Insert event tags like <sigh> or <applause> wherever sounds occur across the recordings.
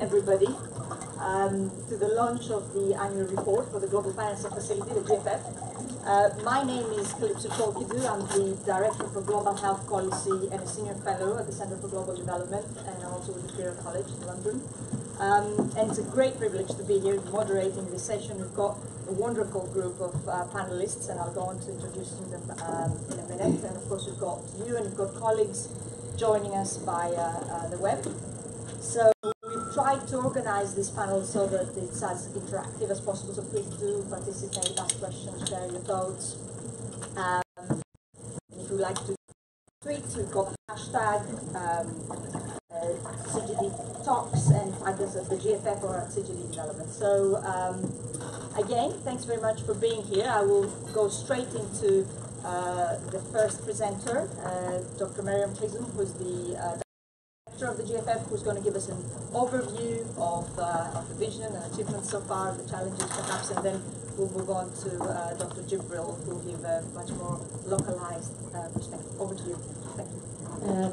everybody um, to the launch of the annual report for the Global Financing Facility, the GFF. Uh, my name is Kalipso Chalkidou. I'm the Director for Global Health Policy and a Senior Fellow at the Centre for Global Development and also with the Imperial College in London. Um, and it's a great privilege to be here moderating this session. We've got a wonderful group of uh, panelists, and I'll go on to introduce them um, in a minute. And of course, we've got you and we've got colleagues joining us by uh, the web. So tried to organize this panel so that it's as interactive as possible. So please do participate, ask questions, share your thoughts. Um, if you'd like to tweet, we've got hashtag um, uh, CGD talks and us at the GFF or at CGD development. So um, again, thanks very much for being here. I will go straight into uh, the first presenter, uh, Dr. Mariam Claeson, who's the uh, director of the GFF, who's going to give us an overview of, uh, of the vision and achievements so far, the challenges perhaps, and then we'll move on to uh, Dr. Jibril, who will give a much more localized uh, perspective. Over to you. Thank you. Uh,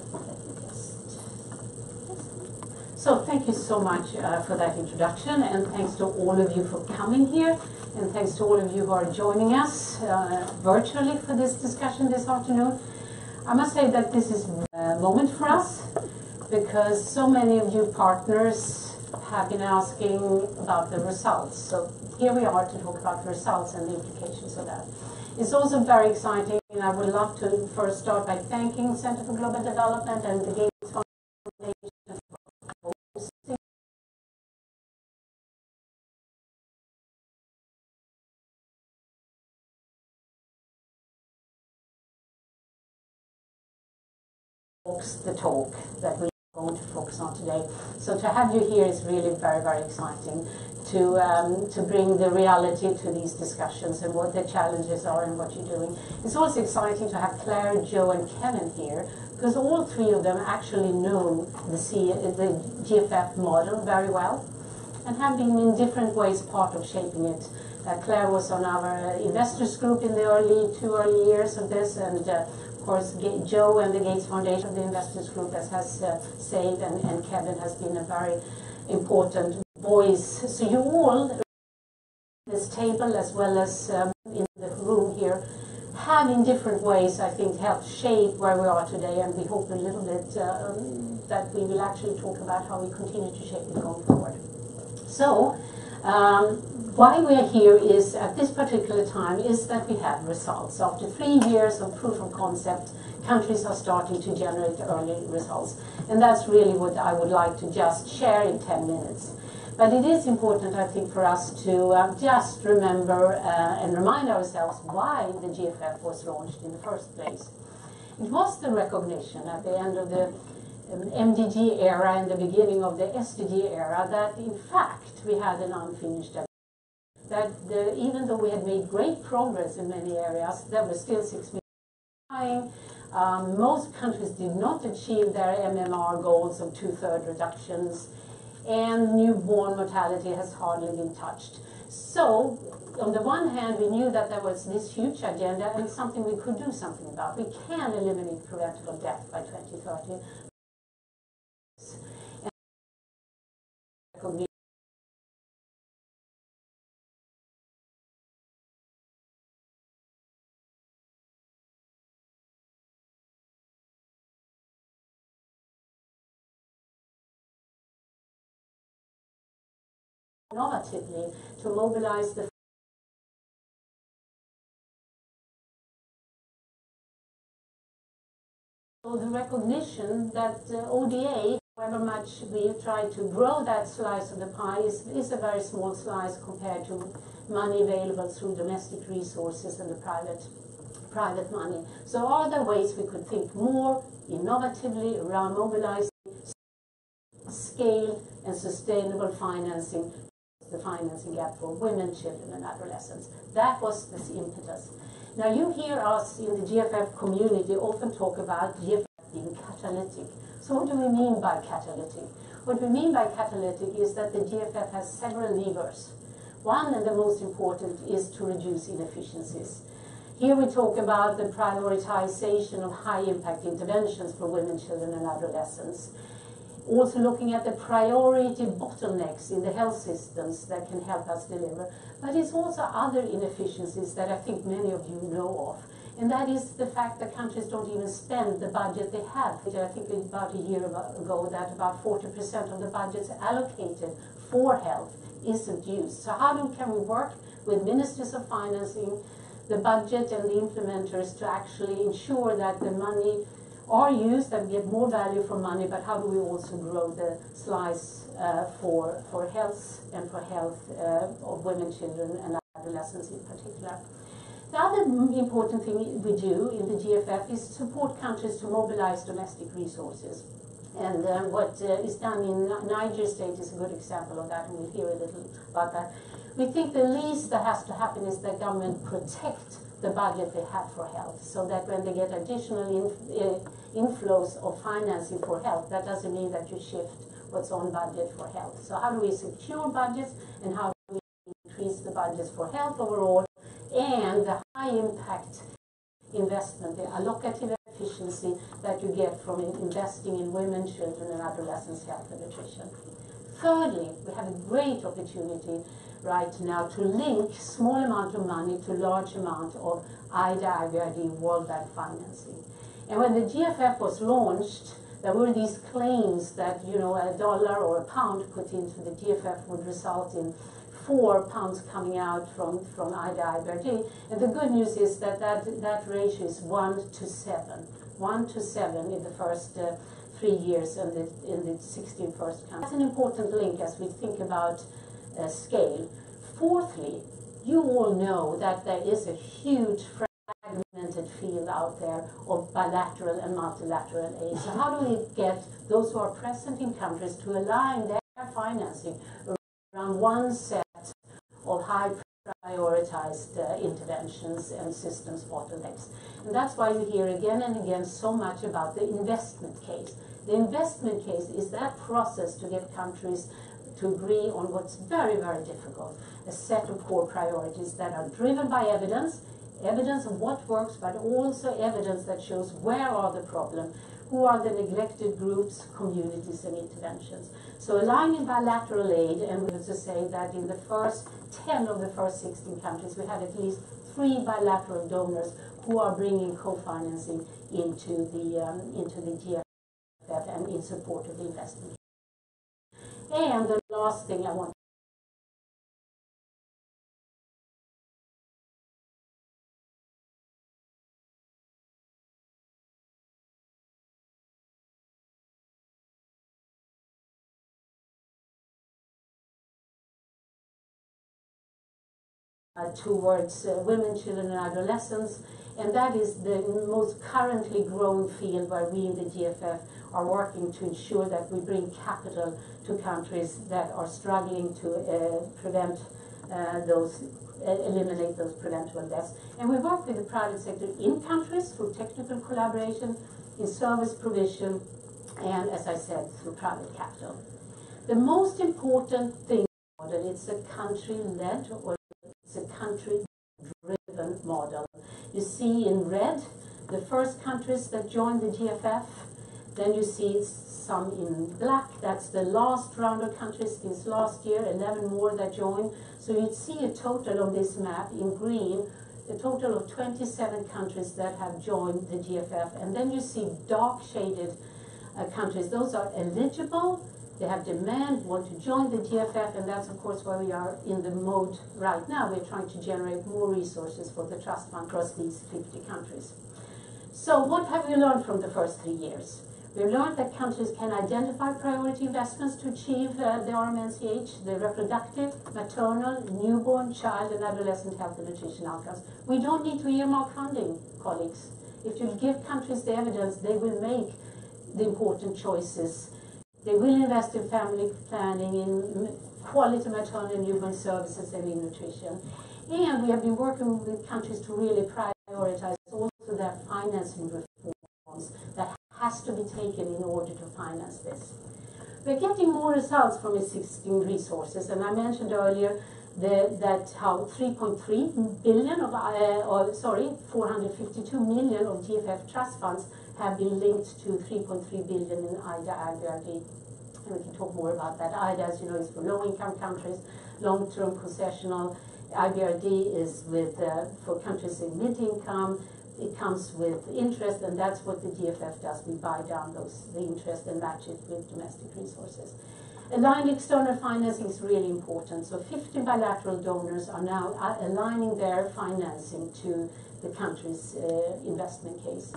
So thank you so much uh, for that introduction and thanks to all of you for coming here and thanks to all of you who are joining us uh, virtually for this discussion this afternoon. I must say that this is a moment for us because so many of you partners have been asking about the results. So here we are to talk about the results and the implications of that. It's also very exciting and I would love to first start by thanking Center for Global Development and the Gates Foundation talks the talk that we're going to focus on today. So to have you here is really very, very exciting to, um, to bring the reality to these discussions and what the challenges are and what you're doing. It's also exciting to have Claire, Joe, and Kevin here because all three of them actually know the, C, the GFF model very well and have been in different ways part of shaping it. Uh, Claire was on our investors group in the early two early years of this, and uh, course, Joe and the Gates Foundation, the investors group, as has uh, said, and, and Kevin has been a very important voice. So you all, this table as well as um, in the room here, have in different ways, I think, helped shape where we are today, and we hope a little bit uh, that we will actually talk about how we continue to shape it going forward. So, um, why we are here is at this particular time is that we have results. After three years of proof of concept, countries are starting to generate early results. And that's really what I would like to just share in 10 minutes. But it is important, I think, for us to uh, just remember uh, and remind ourselves why the GFF was launched in the first place. It was the recognition at the end of the MDG era and the beginning of the SDG era that, in fact, we had an unfinished agenda. that the, even though we had made great progress in many areas, there were still six million dying. Um, most countries did not achieve their MMR goals of two-third reductions, and newborn mortality has hardly been touched. So, on the one hand, we knew that there was this huge agenda and something we could do something about. We can eliminate preventable death by 2030. Innovatively to mobilize the the recognition that uh, ODA, however much we try to grow that slice of the pie, is, is a very small slice compared to money available through domestic resources and the private private money. So are there ways we could think more innovatively around mobilizing scale and sustainable financing the financing gap for women, children, and adolescents. That was the impetus. Now you hear us in the GFF community often talk about GFF being catalytic. So what do we mean by catalytic? What we mean by catalytic is that the GFF has several levers. One and the most important is to reduce inefficiencies. Here we talk about the prioritization of high impact interventions for women, children and adolescents. Also looking at the priority bottlenecks in the health systems that can help us deliver. But it's also other inefficiencies that I think many of you know of. And that is the fact that countries don't even spend the budget they have. I think about a year ago that about 40% of the budgets allocated for health isn't used. So how can we work with ministers of financing, the budget and the implementers to actually ensure that the money are used and get more value for money, but how do we also grow the slice uh, for, for health and for health uh, of women, children, and adolescents in particular? The other important thing we do in the GFF is support countries to mobilize domestic resources. And uh, what uh, is done in Niger State is a good example of that, and we'll hear a little about that. We think the least that has to happen is that government protect the budget they have for health, so that when they get additional uh, inflows of financing for health, that doesn't mean that you shift what's on budget for health. So how do we secure budgets, and how do we increase the budgets for health overall, and the high impact investment, the allocative efficiency that you get from investing in women, children, and adolescents' health and nutrition. Thirdly, we have a great opportunity right now to link small amount of money to large amount of IDA, IBRD, World Bank financing. And when the GFF was launched, there were these claims that you know a dollar or a pound put into the GFF would result in four pounds coming out from, from IDA, IBRD. And the good news is that that, that ratio is one to seven. One to seven in the first uh, three years in the, in the 16 first countries. That's an important link as we think about uh, scale. Fourthly, you all know that there is a huge fragmented field out there of bilateral and multilateral aid. So how do we get those who are present in countries to align their financing around one set of high prioritized uh, interventions and systems bottlenecks. And that's why you hear again and again so much about the investment case. The investment case is that process to get countries to agree on what's very, very difficult, a set of core priorities that are driven by evidence, evidence of what works, but also evidence that shows where are the problems, who are the neglected groups, communities, and interventions. So aligning bilateral aid, and we to say that in the first 10 of the first 16 countries, we have at least three bilateral donors who are bringing co-financing into the, um, into the GFF and in support of the investment. And the last thing I want uh, towards uh, women, children, and adolescents. And that is the most currently growing field where we in the GFF are working to ensure that we bring capital to countries that are struggling to uh, prevent uh, those, eliminate those preventable deaths. And we work with the private sector in countries through technical collaboration, in service provision, and as I said, through private capital. The most important thing, that it's a country-led or a country-driven model. You see in red the first countries that joined the GFF. Then you see some in black. That's the last round of countries since last year, 11 more that joined. So you'd see a total on this map in green, a total of 27 countries that have joined the GFF. And then you see dark shaded uh, countries. Those are eligible they have demand, want to join the GFF, and that's of course why we are in the mode right now. We're trying to generate more resources for the trust fund across these 50 countries. So what have we learned from the first three years? We've learned that countries can identify priority investments to achieve uh, the RMNCH, the reproductive, maternal, newborn, child, and adolescent health and nutrition outcomes. We don't need to earmark funding, colleagues. If you give countries the evidence, they will make the important choices they will invest in family planning, in quality maternal and newborn services, and in nutrition. And we have been working with countries to really prioritize also their financing reforms that has to be taken in order to finance this. We're getting more results from existing resources, and I mentioned earlier the, that how 3.3 billion of, uh, or sorry, 452 million of GFF trust funds have been linked to 3.3 billion in IDA IBRD. And we can talk more about that. IDA, as you know, is for low-income countries, long-term concessional. IBRD is with uh, for countries in mid-income. It comes with interest, and that's what the GFF does. We buy down those the interest and match it with domestic resources. Aligned external financing is really important. So 50 bilateral donors are now uh, aligning their financing to the country's uh, investment case.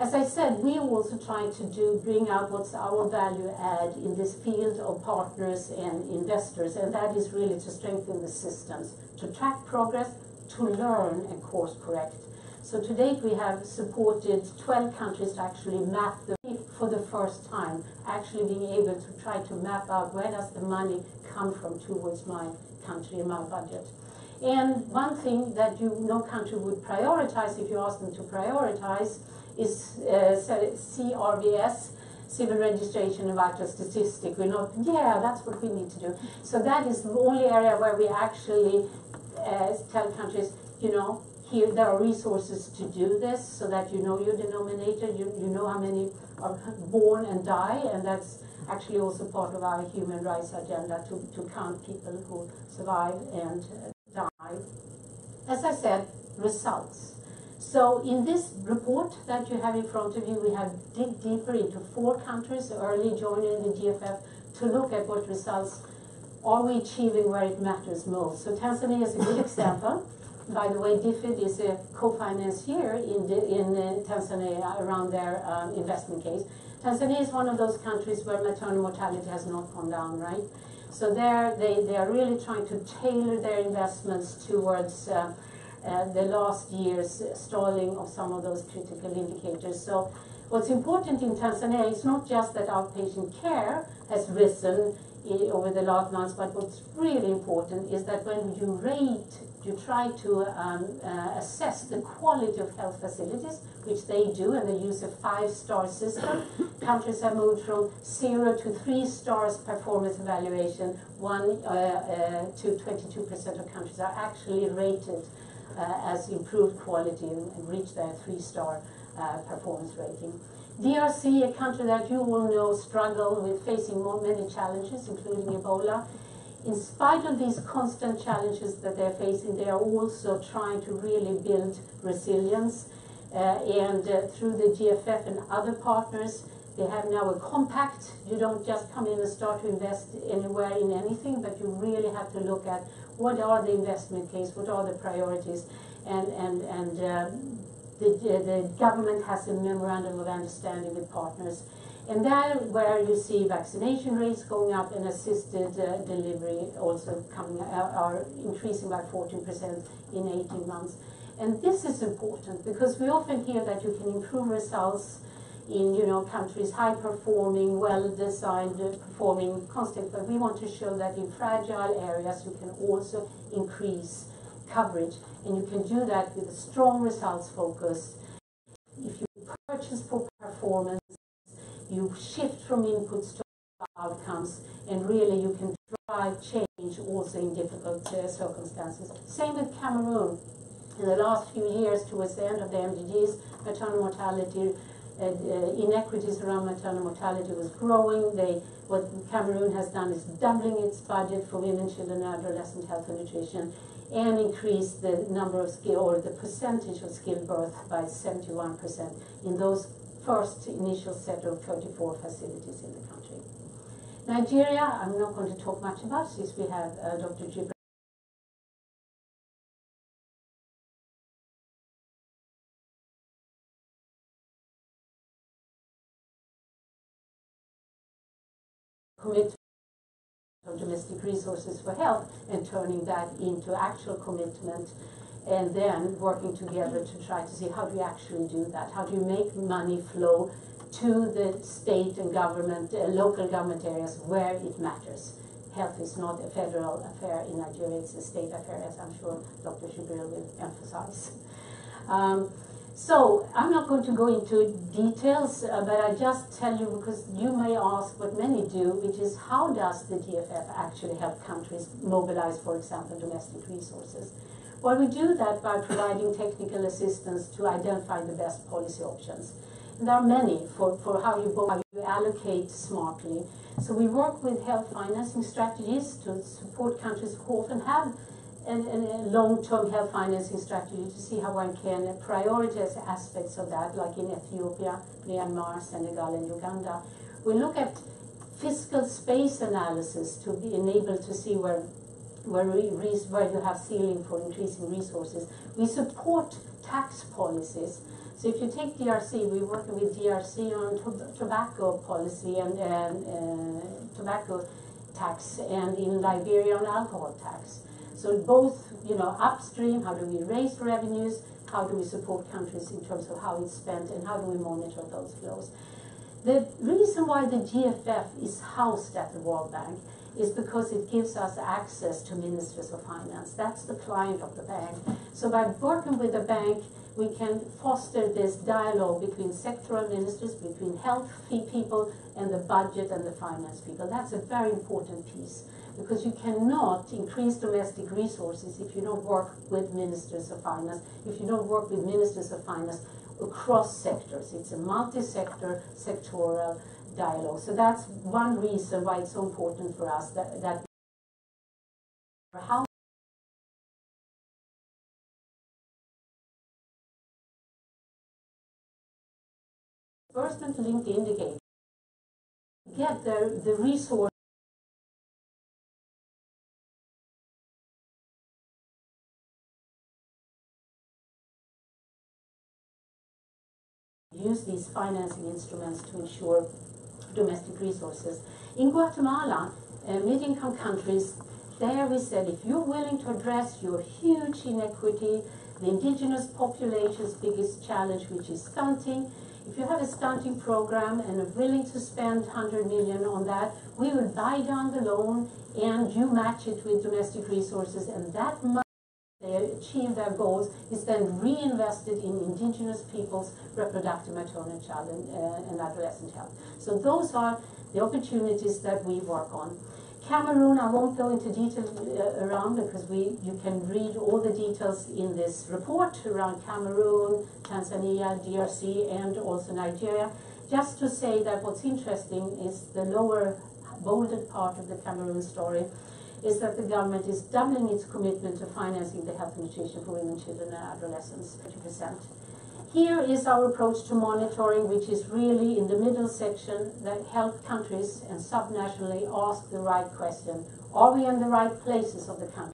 As I said, we also try to do bring out what's our value add in this field of partners and investors, and that is really to strengthen the systems, to track progress, to learn and course correct. So to date, we have supported 12 countries to actually map the for the first time, actually being able to try to map out where does the money come from towards my country and my budget. And one thing that you no country would prioritize if you ask them to prioritize is uh, CRVS, civil registration and vital statistic. We're not, yeah, that's what we need to do. So that is the only area where we actually uh, tell countries, you know, here there are resources to do this so that you know your denominator, you, you know how many are born and die, and that's actually also part of our human rights agenda to, to count people who survive and uh, die. As I said, results. So in this report that you have in front of you, we have dig deeper into four countries early joining the GFF to look at what results are we achieving where it matters most. So Tanzania is a good example. By the way, DFID is a co-financier in, in uh, Tanzania around their um, investment case. Tanzania is one of those countries where maternal mortality has not gone down, right? So there, they, they are really trying to tailor their investments towards uh, the last year's stalling of some of those critical indicators. So what's important in Tanzania is not just that outpatient care has risen over the last months, but what's really important is that when you rate, you try to um, uh, assess the quality of health facilities, which they do, and they use a five-star system. <coughs> Countries have moved from zero to three stars performance evaluation. One uh, uh, to 22% of countries are actually rated uh, as improved quality and, and reach their three-star uh, performance rating. DRC, a country that you will know struggle with facing more, many challenges, including Ebola. In spite of these constant challenges that they're facing, they are also trying to really build resilience. Uh, and uh, through the GFF and other partners, they have now a compact. You don't just come in and start to invest anywhere in anything, but you really have to look at what are the investment case, what are the priorities, and, and, and uh, the, the government has a memorandum of understanding with partners. And there where you see vaccination rates going up and assisted uh, delivery also coming uh, are increasing by 14% in 18 months. And this is important because we often hear that you can improve results in you know countries high performing, well designed, performing constant, but we want to show that in fragile areas you can also increase coverage and you can do that with a strong results focus. If you purchase for performance, you shift from inputs to outcomes, and really you can drive change also in difficult uh, circumstances. Same with Cameroon. In the last few years, towards the end of the MDGs, maternal mortality, uh, inequities around maternal mortality was growing. They, what Cameroon has done is doubling its budget for women, children, adolescent health and nutrition and increased the number of skill or the percentage of skilled birth by 71% in those first initial set of 34 facilities in the country. Nigeria, I'm not going to talk much about since we have uh, Dr. Jibril. Commit of domestic resources for health and turning that into actual commitment and then working together to try to see how do you actually do that? How do you make money flow to the state and government, uh, local government areas where it matters? Health is not a federal affair in Nigeria, it's a state affair, as I'm sure Dr. Jibril will emphasize. Um, so I'm not going to go into details, uh, but I just tell you because you may ask what many do, which is how does the GFF actually help countries mobilize, for example, domestic resources? Well, we do that by providing technical assistance to identify the best policy options. And there are many for, for how, you, how you allocate smartly. So we work with health financing strategies to support countries who often have a, a long-term health financing strategy to see how one can prioritize aspects of that, like in Ethiopia, Myanmar, Senegal, and Uganda. We look at fiscal space analysis to be enabled to see where where, where you have ceiling for increasing resources. We support tax policies. So if you take DRC, we're working with DRC on tobacco policy and, and uh, tobacco tax, and in Liberia on alcohol tax. So both, you know, upstream, how do we raise revenues, how do we support countries in terms of how it's spent, and how do we monitor those flows. The reason why the GFF is housed at the World Bank is because it gives us access to ministers of finance. That's the client of the bank. So by working with the bank, we can foster this dialogue between sectoral ministers, between health people and the budget and the finance people. That's a very important piece because you cannot increase domestic resources if you don't work with ministers of finance, if you don't work with ministers of finance across sectors. It's a multi-sector, sectoral dialogue. So that's one reason why it's so important for us that, that how disbursement linked indicator get the, the resource use these financing instruments to ensure domestic resources. In Guatemala, uh, mid-income countries, there we said if you're willing to address your huge inequity, the indigenous population's biggest challenge, which is stunting, if you have a stunting program and are willing to spend 100 million on that, we will buy down the loan and you match it with domestic resources and that achieve their goals is then reinvested in indigenous people's reproductive, maternal, child, and, uh, and adolescent health. So those are the opportunities that we work on. Cameroon, I won't go into detail uh, around because we you can read all the details in this report around Cameroon, Tanzania, DRC, and also Nigeria. Just to say that what's interesting is the lower bolded part of the Cameroon story is that the government is doubling its commitment to financing the health and nutrition for women, children, and adolescents, 30%. Here is our approach to monitoring, which is really in the middle section that help countries and subnationally ask the right question. Are we in the right places of the country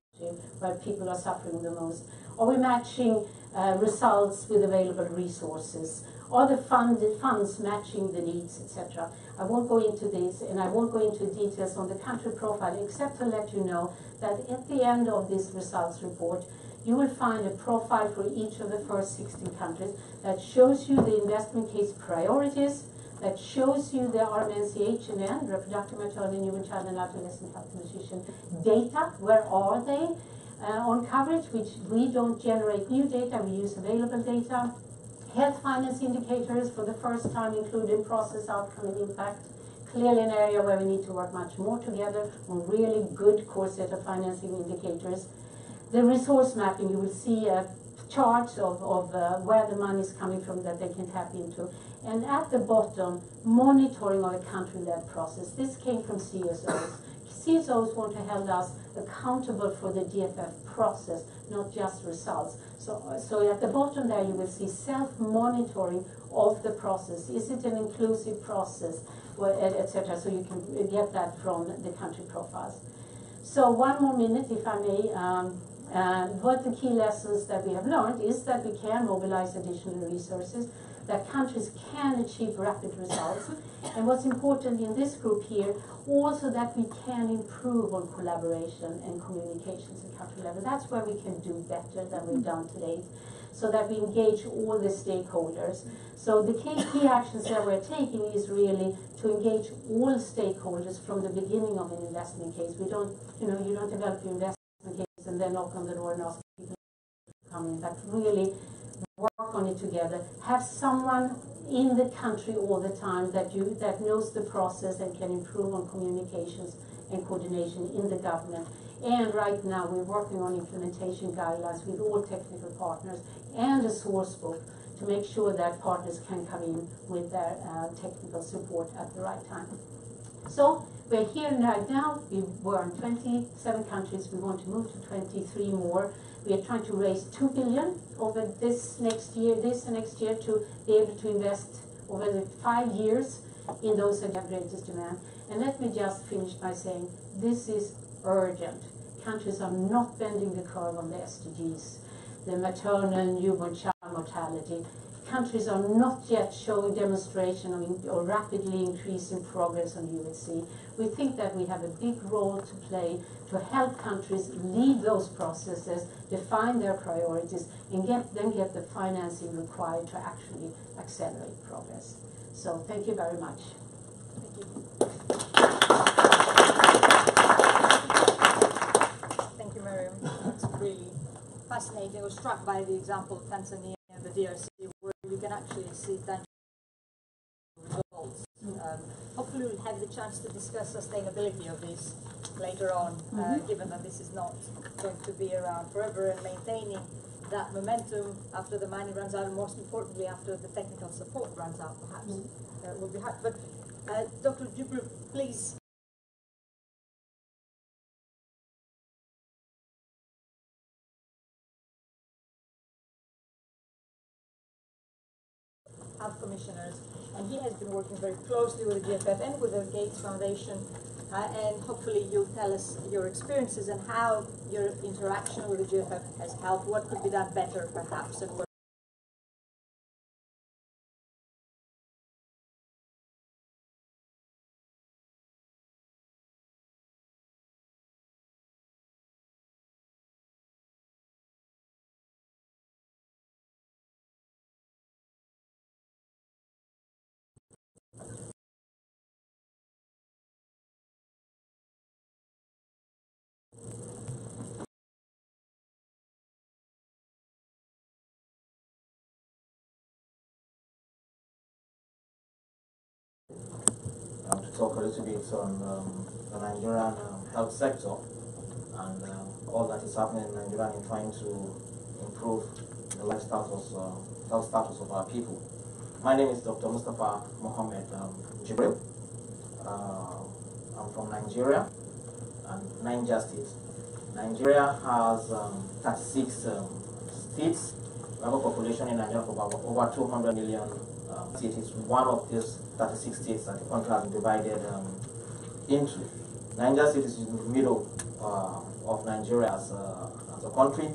where people are suffering the most? Are we matching uh, results with available resources? Are the fund, funds matching the needs, etc.? I won't go into this and I won't go into details on the country profile except to let you know that at the end of this results report, you will find a profile for each of the first 16 countries that shows you the investment case priorities, that shows you the RMNCH&N, reproductive maternal and human child and adolescent health nutrition data. Where are they uh, on coverage? Which we don't generate new data, we use available data. Health finance indicators for the first time including process outcome and impact. Clearly an area where we need to work much more together on really good core set of financing indicators. The resource mapping, you will see a chart of, of uh, where the money is coming from that they can tap into. And at the bottom, monitoring of a country-led process. This came from CSOs. CSOs want to hold us accountable for the GFF process, not just results. So, so at the bottom there, you will see self-monitoring of the process. Is it an inclusive process, etc. So you can get that from the country profiles. So one more minute, if I may. Um, uh, what the key lessons that we have learned is that we can mobilize additional resources that countries can achieve rapid results. And what's important in this group here, also that we can improve on collaboration and communications at country level. That's where we can do better than we've mm. done today, so that we engage all the stakeholders. So the key, key actions that we're taking is really to engage all stakeholders from the beginning of an investment case. We don't, you know, you don't develop your investment case and then knock on the door and ask people to come in, but really work on it together. Have someone in the country all the time that you that knows the process and can improve on communications and coordination in the government. And right now we're working on implementation guidelines with all technical partners and a source book to make sure that partners can come in with their uh, technical support at the right time. So we're here right now. We were in 27 countries. We want to move to 23 more. We are trying to raise 2 billion over this next year, this next year, to be able to invest over the five years in those that have greatest demand. And let me just finish by saying this is urgent. Countries are not bending the curve on the SDGs, the maternal and newborn child mortality. Countries are not yet showing demonstration of, or rapidly increasing progress on UHC. We think that we have a big role to play to help countries lead those processes, define their priorities, and get, then get the financing required to actually accelerate progress. So thank you very much. Thank you. Thank you, Miriam. It's really fascinating. I was struck by the example of Tanzania and the DRC, you can actually see tangible results. Um, hopefully, we'll have the chance to discuss sustainability of this later on, uh, Mhm. given that this is not going to be around forever and maintaining that momentum after the money runs out, and most importantly, after the technical support runs out, perhaps, Mhm. uh, will be hard. But uh, Dr. Jibril, please he has been working very closely with the GFF and with the Gates Foundation. Uh, and hopefully you'll tell us your experiences and how your interaction with the GFF has helped. What could be done better, perhaps, and what a little bit on um, the Nigerian um, health sector and um, all that is happening in Nigeria in trying to improve the life status, uh, health status of our people. My name is Dr. Mustafa Mohammed um, Jibril. Uh, I'm from Nigeria and Niger State. Nigeria has um, 36 um, states. We have a population in Nigeria of over 200 million um, it is one of these 36 states that the country has divided um, into. Niger State is in the middle uh, of Nigeria as a, as a country.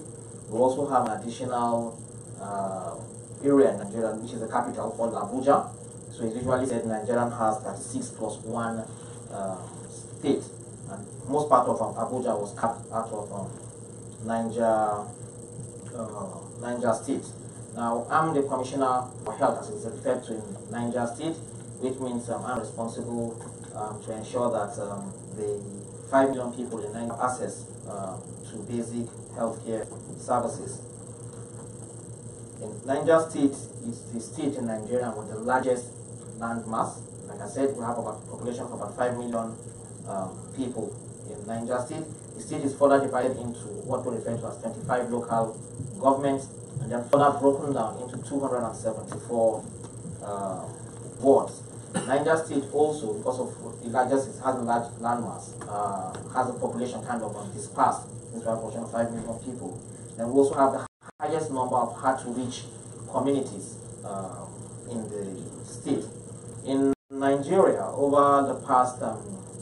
We also have an additional uh, area in Nigeria, which is the capital called Abuja. So it's usually said Nigeria has 36 plus one uh, state. And most part of um, Abuja was cut out of um, Niger, uh, Niger State. Now, I'm the Commissioner for Health, as it's referred to in Niger State, which means um, I'm responsible um, to ensure that um, the 5 million people in Niger access uh, to basic healthcare services. In Niger State is the state in Nigeria with the largest land mass. Like I said, we have a population of about 5 million um, people in Niger State. The state is further divided into what we refer to as 25 local governments and then further broken down into 274 uh, wards. Niger State also, because of the largest, it has a large landmass, uh, has a population kind of um, dispersed, a population of 5 million people. Then we also have the highest number of hard-to-reach communities uh, in the state. In Nigeria, over the past um,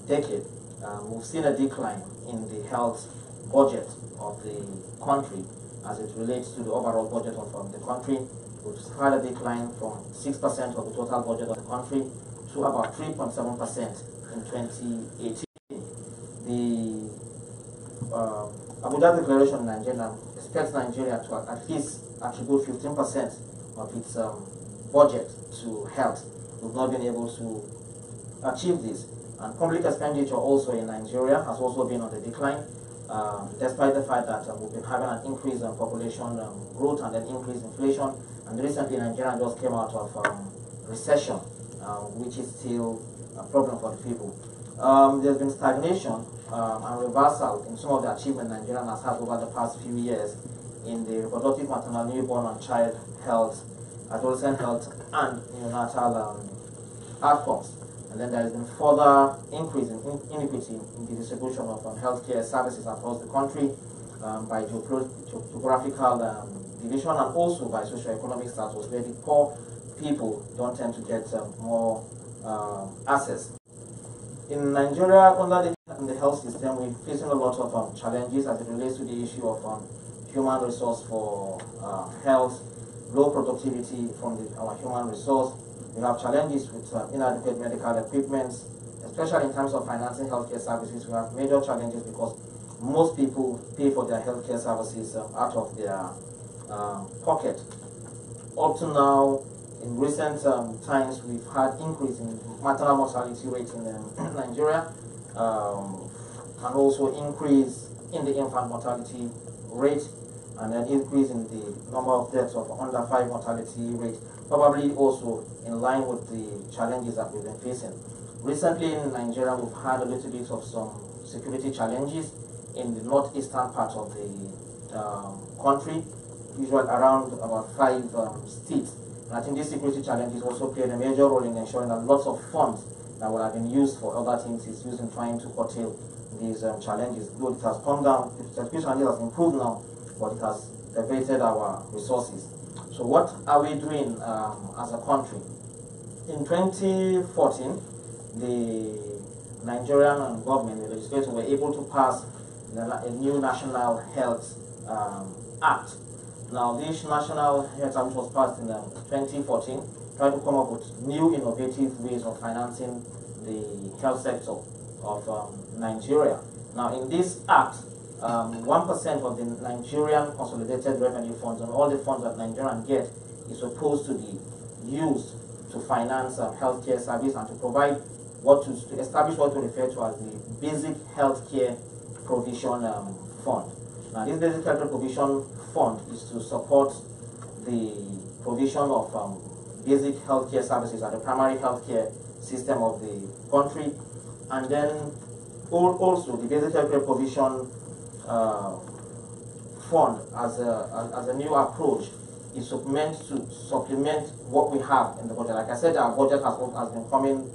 decade, um, we've seen a decline in the health budget of the country as it relates to the overall budget of um, the country. We've had a decline from 6% of the total budget of the country to about 3.7% in 2018. The uh, Abuja Declaration in Nigeria expects Nigeria to at least attribute 15% of its um, budget to health. We've not been able to achieve this. And public expenditure also in Nigeria has also been on the decline. Um, despite the fact that um, we've been having an increase in population um, growth and an increase in inflation, and recently Nigeria just came out of um, recession, uh, which is still a problem for the people. There's been stagnation and reversal in some of the achievements Nigeria has had over the past few years in the reproductive, maternal, newborn, and child health, adolescent health, and neonatal outcomes. And then there has been further increase in inequity in the distribution of um, healthcare services across the country um, by geographical um, division and also by socio-economic status, where the poor people don't tend to get um, more uh, access. In Nigeria, under the, in the health system, we're facing a lot of um, challenges as it relates to the issue of um, human resource for uh, health, low productivity from the, our human resource. We have challenges with uh, inadequate medical equipment, especially in terms of financing healthcare services. We have major challenges because most people pay for their healthcare services uh, out of their um, pocket. Up to now, in recent um, times, we've had increase in maternal mortality rate in um, <clears throat> Nigeria, um, and also increase in the infant mortality rate, and an increase in the number of deaths of under five mortality rate, probably also in line with the challenges that we've been facing. Recently in Nigeria, we've had a little bit of some security challenges in the northeastern part of the um, country, usually around about five um, states and I think this security challenges also played a major role in ensuring that lots of funds that would have been used for other things is used in trying to curtail these um, challenges. Though it has come down, the challenges has improved now, but it has diverted our resources. So what are we doing um, as a country? In 2014, the Nigerian government, the legislature, were able to pass a new National Health um, Act now, this national health act was passed in um, 2014, trying to come up with new innovative ways of financing the health sector of um, Nigeria. Now, in this act, 1% um, of the Nigerian consolidated revenue funds and all the funds that Nigerians get is supposed to be used to finance um, healthcare service and to provide what to, to, establish what we refer to as the basic healthcare provision um, fund. Now, this basic healthcare provision fund is to support the provision of um, basic healthcare services at the primary healthcare system of the country, and then also the basic healthcare provision fund as a, as a new approach is meant to supplement what we have in the budget. Like I said, our budget has, has been coming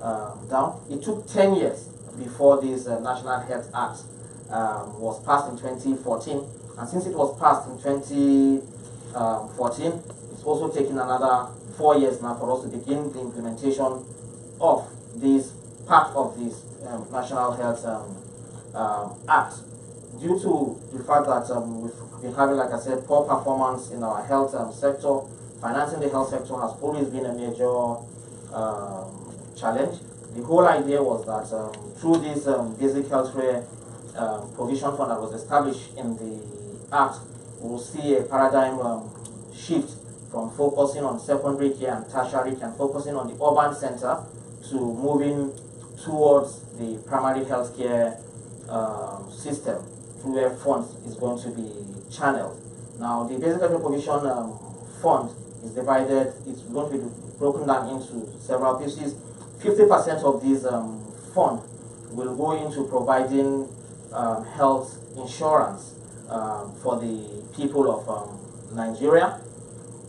uh, down. It took 10 years before this uh, National Health Act um, was passed in 2014 and since it was passed in 2014, it's also taken another four years now for us to begin the implementation of this part of this um, National Health um, um, Act. Due to the fact that um, we've been having, like I said, poor performance in our health um, sector, financing the health sector has always been a major um, challenge. The whole idea was that through this basic health care provision fund that was established in the Act, we will see a paradigm um, shift from focusing on secondary care and tertiary care and focusing on the urban center to moving towards the primary healthcare um, system where funds is going to be channeled. Now, the basic health provision um, fund is divided, it's going to be broken down into several pieces. 50% of this um, fund will go into providing um, health insurance um, for the people of um, Nigeria,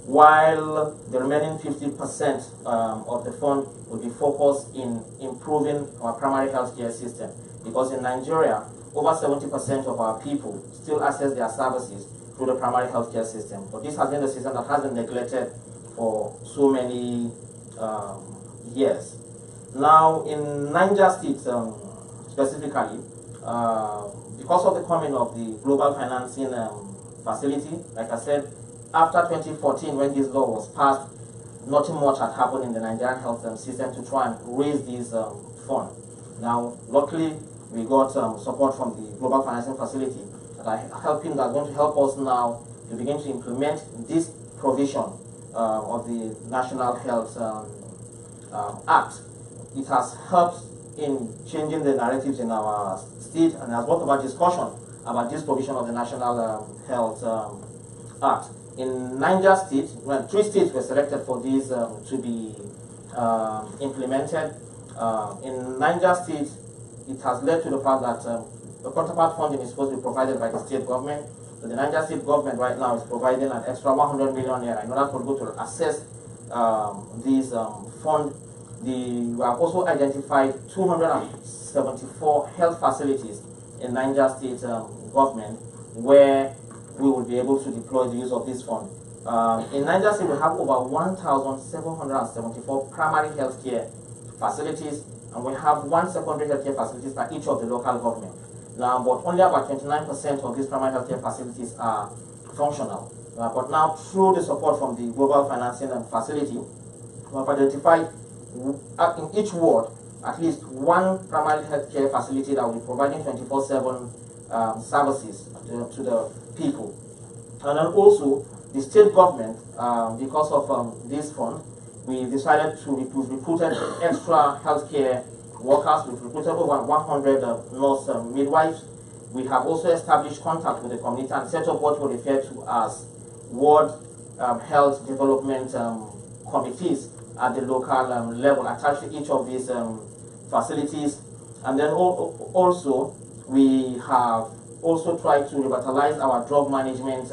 while the remaining 50% um, of the fund will be focused in improving our primary healthcare system. Because in Nigeria, over 70% of our people still access their services through the primary healthcare system. But this has been the system that has been neglected for so many um, years. Now, in Niger State um, specifically, uh, because of the coming of the global financing um, facility, like I said, after 2014 when this law was passed, nothing much had happened in the Nigerian health um, system to try and raise this um, fund. Now, luckily, we got um, support from the global financing facility that are helping, that are going to help us now to begin to implement this provision uh, of the National Health um, um, Act. It has helped in changing the narratives in our state and has brought about discussion about this provision of the National um, Health um, Act. In Niger State, well, three states were selected for these um, to be implemented. Uh, in Niger State, it has led to the fact that um, the counterpart funding is supposed to be provided by the state government. So the Niger State government right now is providing an extra 100 million naira in order for people to assess um, these um, fund. The, we have also identified 274 health facilities in Niger State um, government where we will be able to deploy the use of this fund. Um, in Niger State, we have over 1,774 primary healthcare facilities, and we have one secondary healthcare facilities for each of the local government. Now, but only about 29% of these primary healthcare facilities are functional. Uh, but now, through the support from the Global Financing and Facility, we have identified uh, in each ward at least one primary healthcare facility that will be providing 24-7 um, services to, to, the people. And then also, the state government, um, because of um, this fund, we decided to recruit, recruited extra healthcare workers. We've recruited over 100 uh, nurse um, midwives. We have also established contact with the community and set up what we refer to as ward um, health development um, committees at the local um, level attached to each of these um, facilities. And then also, we have also tried to revitalize our drug management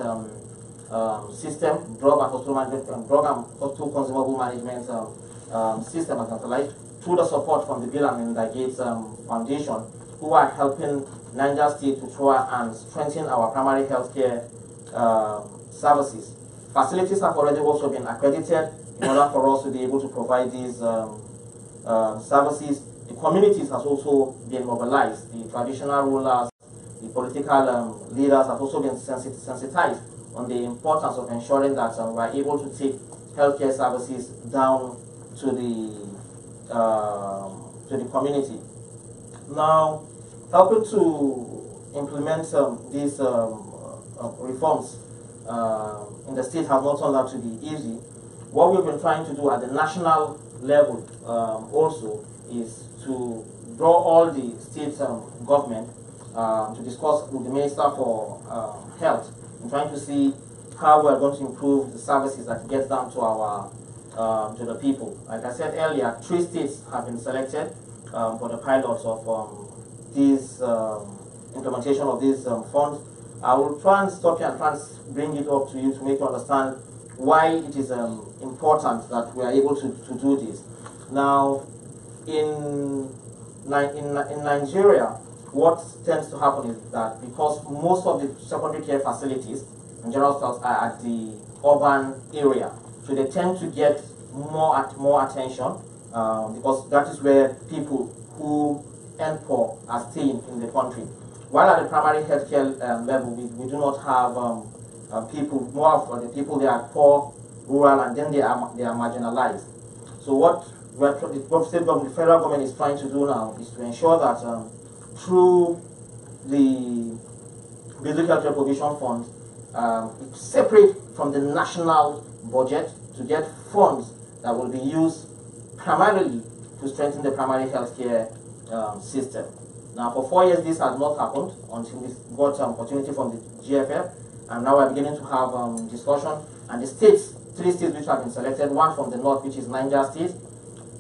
um, system, drug and hospital management, um, drug and hospital consumable management um, um, system revitalized through the support from the Bill and Melinda Gates um, Foundation, who are helping Niger State to try and strengthen our primary healthcare uh, services. Facilities have already also been accredited in order for us to be able to provide these uh, services. The communities has also been mobilized. The traditional rulers, the political leaders have also been sensitized on the importance of ensuring that um, we're able to take healthcare services down to the uh, to the community. Now, helping to implement um, these um, uh, reforms uh, in the state has not turned out to be easy. What we've been trying to do at the national level um, also is to draw all the state um, government uh, to discuss with the Minister for Health in trying to see how we're going to improve the services that get down to our um, to the people. Like I said earlier, three states have been selected um, for the pilots of um, these um, implementation of these um, funds. I will try and stop here and try and bring it up to you to make you understand why it is um, important that we are able to, to do this. Now, in, in, in Nigeria, what tends to happen is that because most of the secondary care facilities and general stores are at the urban area, so they tend to get more at more attention um, because that is where people who earn poor are staying in the country. While at the primary healthcare um, level, we, we do not have um, uh, people, more of the people they are poor, rural, and then they are, they are marginalized. So what government, the federal government is trying to do now is to ensure that um, through the Basic Healthcare Provision Fund, um, separate from the national budget to get funds that will be used primarily to strengthen the primary healthcare um, system. Now, for four years, this has not happened until we got an opportunity from the GFF, and now we're beginning to have um, discussion. And the states, three states which have been selected, one from the north, which is Niger State,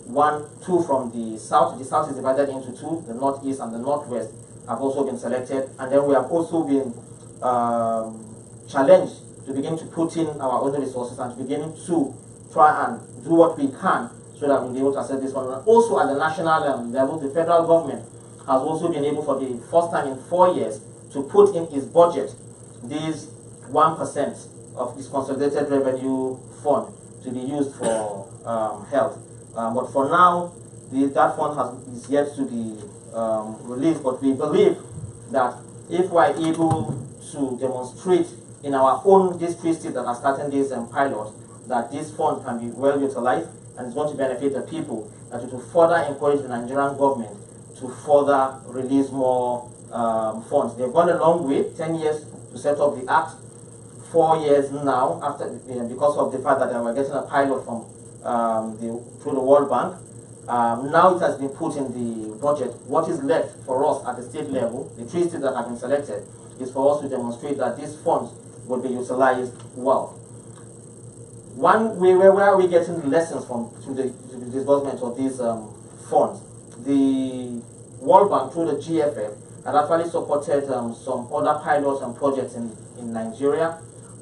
one, two from the south. The south is divided into two, the northeast and the northwest have also been selected. And then we have also been um, challenged to begin to put in our own resources and to begin to try and do what we can so that we'll be able to assess this one. And also at the national um, level, the federal government has also been able for the first time in four years to put in its budget this 1% of its consolidated revenue fund to be used for um, health. Um, but for now, the, that fund has, is yet to be um, released. But we believe that if we're able to demonstrate in our own districts that are starting this um, pilot, that this fund can be well utilized and it's going to benefit the people, that it will further encourage the Nigerian government to further release more um, funds. They've gone a long way, 10 years to set up the act, four years now, after because of the fact that they were getting a pilot from um, the, through the World Bank. Um, now it has been put in the budget. What is left for us at the state level, the three states that have been selected, is for us to demonstrate that these funds will be utilized well. One way where, where are we getting lessons from to the, the disbursement of these um, funds? The World Bank through the GFF had actually supported um, some other pilots and projects in, in Nigeria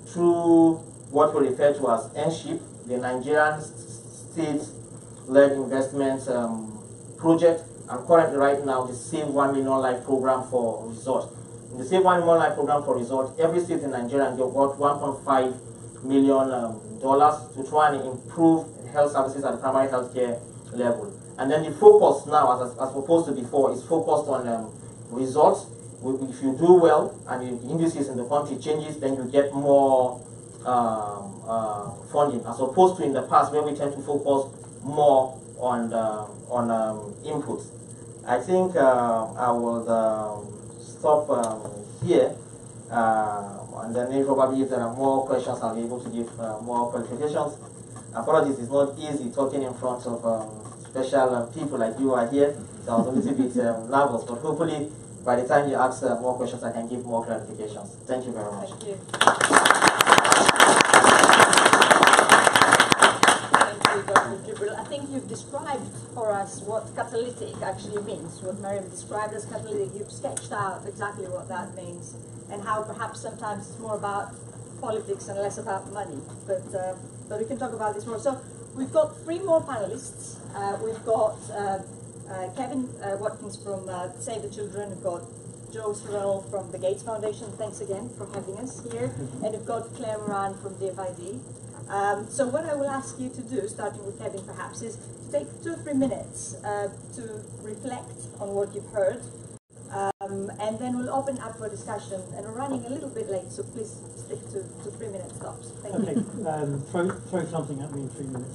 through what we refer to as NSHIP, the Nigerian State-Led Investment um, Project, and currently right now the Save 1 Million Life Program for Resort. In the Save 1 Million Life Program for Resort, every state in Nigeria they got 1.5 million um, dollars to try and improve health services at the primary health care level. And then the focus now, as, as opposed to before, is focused on um, results. If you do well and the indices in the country changes, then you get more um, uh, funding, as opposed to in the past where we tend to focus more on uh, on um, inputs. I think uh, I will um, stop um, here, uh, and then maybe probably if there are more questions, I'll be able to give uh, more qualifications. Apologies, it's not easy talking in front of um, special people like you are here, so I was a little bit um, nervous, but hopefully by the time you ask uh, more questions, I can give more clarifications. Thank you very much. Thank you. Thank you, Dr. Jibril. I think you've described for us what catalytic actually means, what Mariam described as catalytic. You've sketched out exactly what that means and how perhaps sometimes it's more about politics and less about money. But, uh, but we can talk about this more. So we've got three more panelists. Uh, we've got uh, uh, Kevin uh, Watkins from uh, Save the Children. We've got Joe Cerrell from the Gates Foundation. Thanks again for having us here. <laughs> And we've got Claire Moran from DFID. Um, so what I will ask you to do, starting with Kevin perhaps, is take two or three minutes uh, to reflect on what you've heard. Um, and then we'll open up for discussion. And we're running a little bit late, so please stick to, to three minute stops. Thank Okay, you. um, throw, throw something at me in three minutes.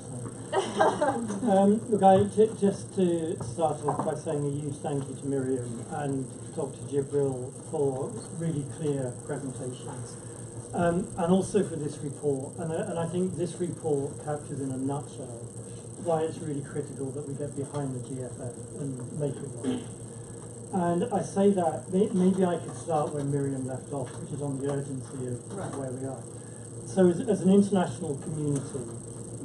<laughs> um, look, I, j- just to start off by saying a huge thank you to Mariam and Dr. Jibril for really clear presentations. Um, and also for this report, and, I- and I think this report captures in a nutshell why it's really critical that we get behind the GFF and make it work. And I say that, maybe I could start where Mariam left off, which is on the urgency of Right. where we are. So as, as an international community,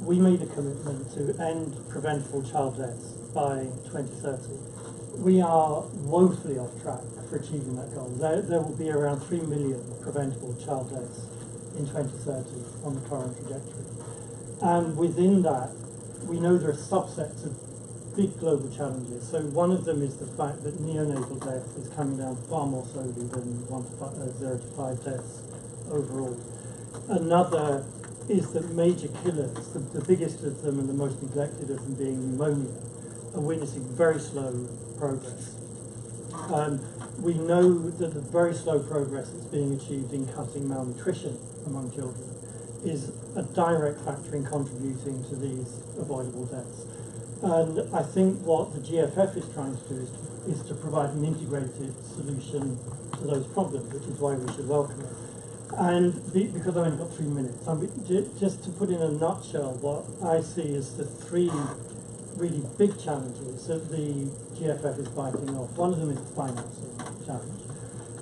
we made a commitment to end preventable child deaths by 2030. We are woefully off track for achieving that goal. There, there will be around 3 million preventable child deaths in 2030 on the current trajectory. And within that, we know there are subsets of big global challenges. So one of them is the fact that neonatal death is coming down far more slowly than one to five, uh, zero to five deaths overall. Another is that major killers, the, the biggest of them and the most neglected of them being pneumonia, are witnessing very slow progress. Um, we know that the very slow progress that's being achieved in cutting malnutrition among children is a direct factor in contributing to these avoidable deaths. And I think what the GFF is trying to do is to, is to provide an integrated solution to those problems, which is why we should welcome it. And be, because I've only got three minutes, I'm, just to put in a nutshell what I see as the three really big challenges that the GFF is biting off. One of them is the financing challenge.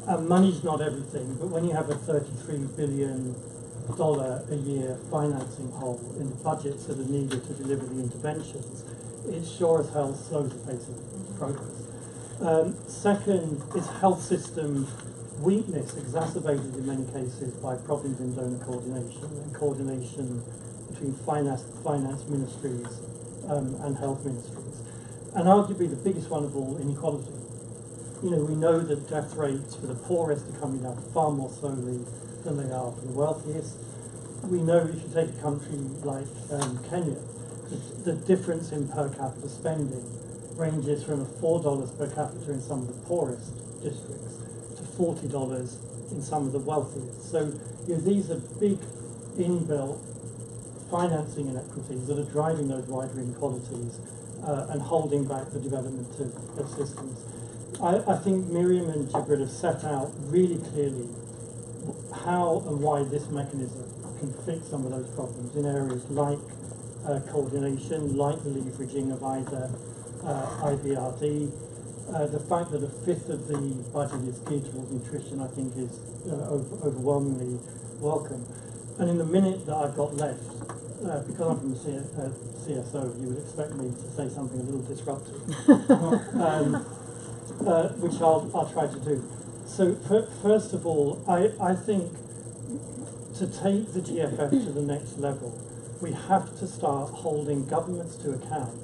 And money's not everything, but when you have a $33 billion a year financing hole in the budgets that are needed to deliver the interventions, it sure as hell slows the pace of progress. Um, second is health system weakness exacerbated in many cases by problems in donor coordination and coordination between finance, finance ministries um, and health ministries. And arguably the biggest one of all, inequality. You know, we know that death rates for the poorest are coming down far more slowly than they are for the wealthiest. We know if you take a country like um, Kenya, the, the difference in per capita spending ranges from $4 per capita in some of the poorest districts to $40 in some of the wealthiest. So you know, these are big inbuilt financing inequities that are driving those wider inequalities uh, and holding back the development of, of systems. I, I think Mariam and Jibril have set out really clearly how and why this mechanism can fix some of those problems in areas like uh, coordination, like the leveraging of either uh, IBRD, Uh, the fact that a fifth of the budget is geared towards nutrition, I think, is uh, over, overwhelmingly welcome. And in the minute that I've got left, uh, because I'm from the C- uh, CSO, you would expect me to say something a little disruptive, <laughs> um, uh, which I'll, I'll try to do. So, fir- first of all, I, I think to take the GFF to the next level, we have to start holding governments to account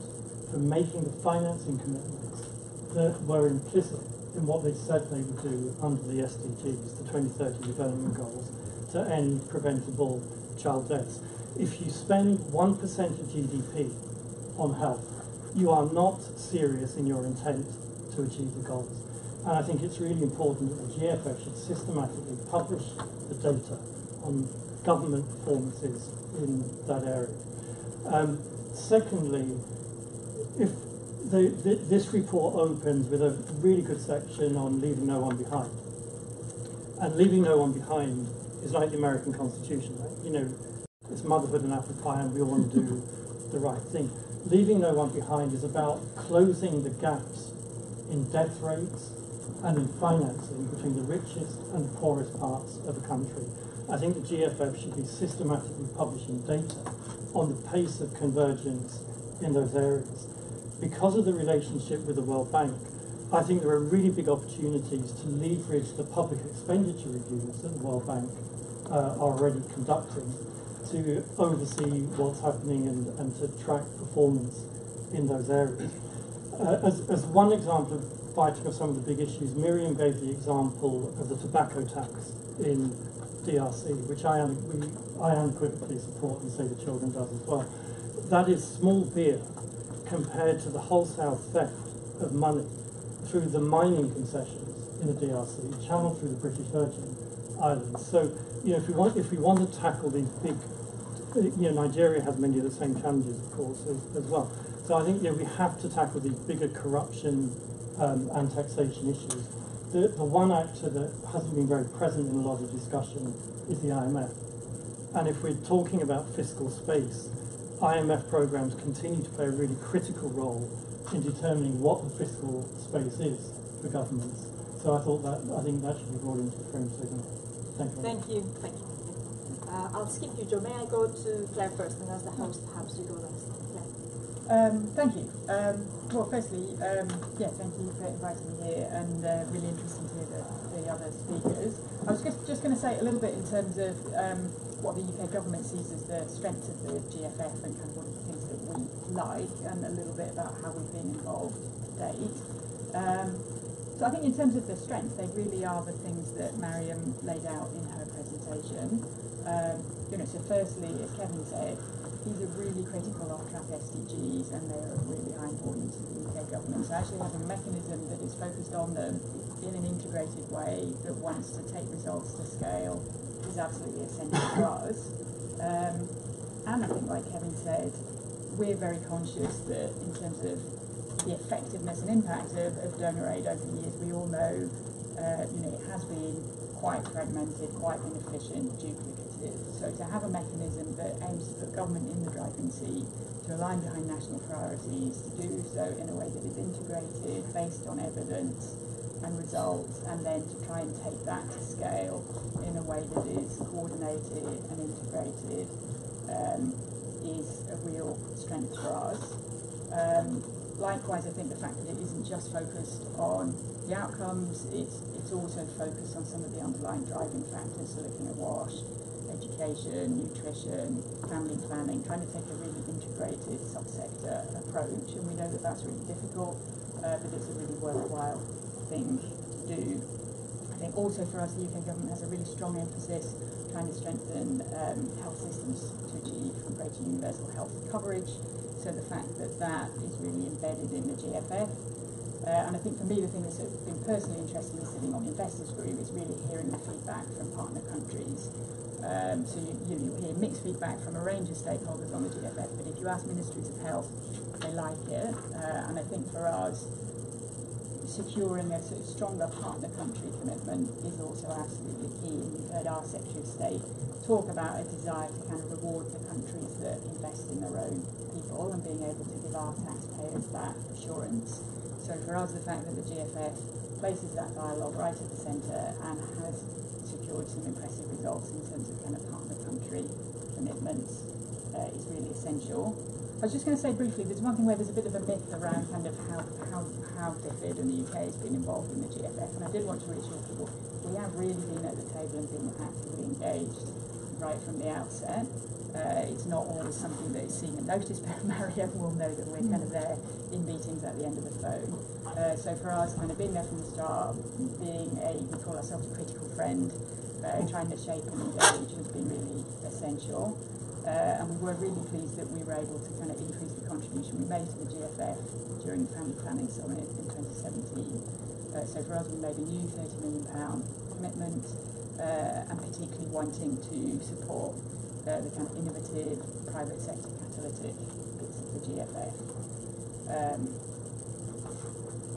for making the financing commitments that were implicit in what they said they would do under the SDGs, the 2030 Development Goals, to end preventable child deaths. If you spend 1% of GDP on health, you are not serious in your intent to achieve the goals. And I think it's really important that the GFO should systematically publish the data on government performances in that area. Um, secondly, if the, the, this report opens with a really good section on leaving no one behind, and leaving no one behind is like the American Constitution, right? You know, it's motherhood and apple pie, and we all want to do <laughs> the right thing. Leaving no one behind is about closing the gaps in death rates and in financing between the richest and poorest parts of the country. I think the GFF should be systematically publishing data on the pace of convergence in those areas. Because of the relationship with the World Bank, I think there are really big opportunities to leverage the public expenditure reviews that the World Bank uh, are already conducting to oversee what's happening and, and to track performance in those areas. Uh, as, as one example of fighting of some of the big issues, Mariam gave the example of the tobacco tax in DRC, which I, we, I unequivocally support and Save the Children does as well. That is small beer compared to the wholesale theft of money through the mining concessions in the DRC, channeled through the British Virgin Islands. So, you know, if we want, if we want to tackle these big, you know, Nigeria has many of the same challenges, of course, as, as well. So I think, you know, we have to tackle these bigger corruption um, and taxation issues. The, the one actor that hasn't been very present in a lot of discussion is the IMF. And if we're talking about fiscal space, IMF programs continue to play a really critical role in determining what the fiscal space is for governments. So I thought that I think that should be brought into the frame. Thank you. Thank you, thank you. Uh, I'll skip you, Joe. May I go to Claire first, and as the host, perhaps you go last. Um, thank you. Um, well, firstly, um, yeah, thank you for inviting me here, and uh, really interesting to hear the, the other speakers. I was just, just going to say a little bit in terms of um, what the UK government sees as the strengths of the GFF and kind of what are the things that we like, and a little bit about how we've been involved to date. Um, so I think in terms of the strengths, they really are the things that Mariam laid out in her presentation. Um, you know, so firstly, as Kevin said, these are really critical off-track SDGs and they're really high importance to the UK government. So actually having a mechanism that is focused on them in an integrated way that wants to take results to scale is absolutely essential for us. Um, and I think, like Kevin said, we're very conscious that in terms of the effectiveness and impact of, of donor aid over the years, we all know, uh, you know, it has been quite fragmented, quite inefficient, So to have a mechanism that aims to put government in the driving seat, to align behind national priorities, to do so in a way that is integrated, based on evidence and results, and then to try and take that to scale in a way that is coordinated and integrated, um, is a real strength for us. Um, likewise, I think the fact that it isn't just focused on the outcomes, it's, it's also focused on some of the underlying driving factors, so looking at WASH, education, nutrition, family planning, trying to take a really integrated subsector approach, and we know that that's really difficult, uh, but it's a really worthwhile thing to do. I think also for us, the UK government has a really strong emphasis trying to strengthen um, health systems to achieve greater universal health coverage. So the fact that that is really embedded in the GFF. Uh, and I think for me, the thing that's been personally interesting in sitting on the investors group is really hearing the feedback from partner countries. Um, so you, you, you hear mixed feedback from a range of stakeholders on the GFF, but if you ask ministries of health, they like it. Uh, and I think for us, securing a sort of stronger partner country commitment is also absolutely key. And we've heard our Secretary of State talk about a desire to kind of reward the countries that invest in their own people and being able to give our taxpayers that assurance. So so for us, the fact that the GFF places that dialogue right at the centre and has secured some impressive results in terms of kind of partner country commitments uh, is really essential. I was just going to say briefly, there's one thing where there's a bit of a myth around kind of how, how, how DFID and the UK has been involved in the GFF, and I did want to reassure people we have really been at the table and been actively engaged right from the outset. Uh, it's not always something that is seen and noticed, <laughs> but Mariam will know that we're kind of there in meetings at the end of the phone. Uh, so for us, kind of being there from the start, being a, we call ourselves a critical friend, uh, trying to shape and engage has been really essential. Uh, and we were really pleased that we were able to kind of increase the contribution we made to the GFF during the Family Planning Summit in 2017. Uh, so for us, we made a new £30 million commitment uh, and particularly wanting to support uh, the kind of innovative private sector catalytic bits of the GFF. Um,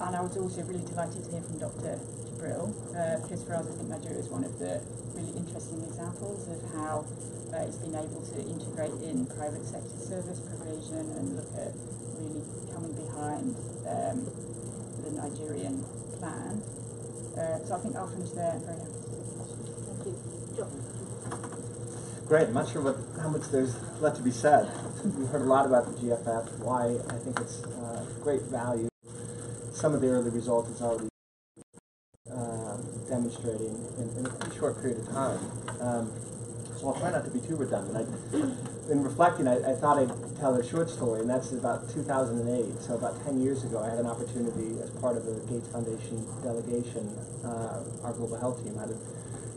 and I was also really delighted to hear from Dr. Jibril, uh, because for us, I think Nigeria is one of the really interesting examples of how uh, it's been able to integrate in private sector service provision and look at really coming behind um, the Nigerian plan. Uh, so I think I'll finish there. I'm very happy to take questions. Thank you. John. Great. I'm not sure what how much there's left to be said. We've heard a lot about the GFF. Why I think it's uh, great value. Some of the early results it's already demonstrating in, in, a short period of time. Um, so I'll try not to be too redundant. I, in reflecting, I, I, thought I'd tell a short story, and that's about 2008. So about 10 years ago, I had an opportunity as part of the Gates Foundation delegation. Uh, our global health team had a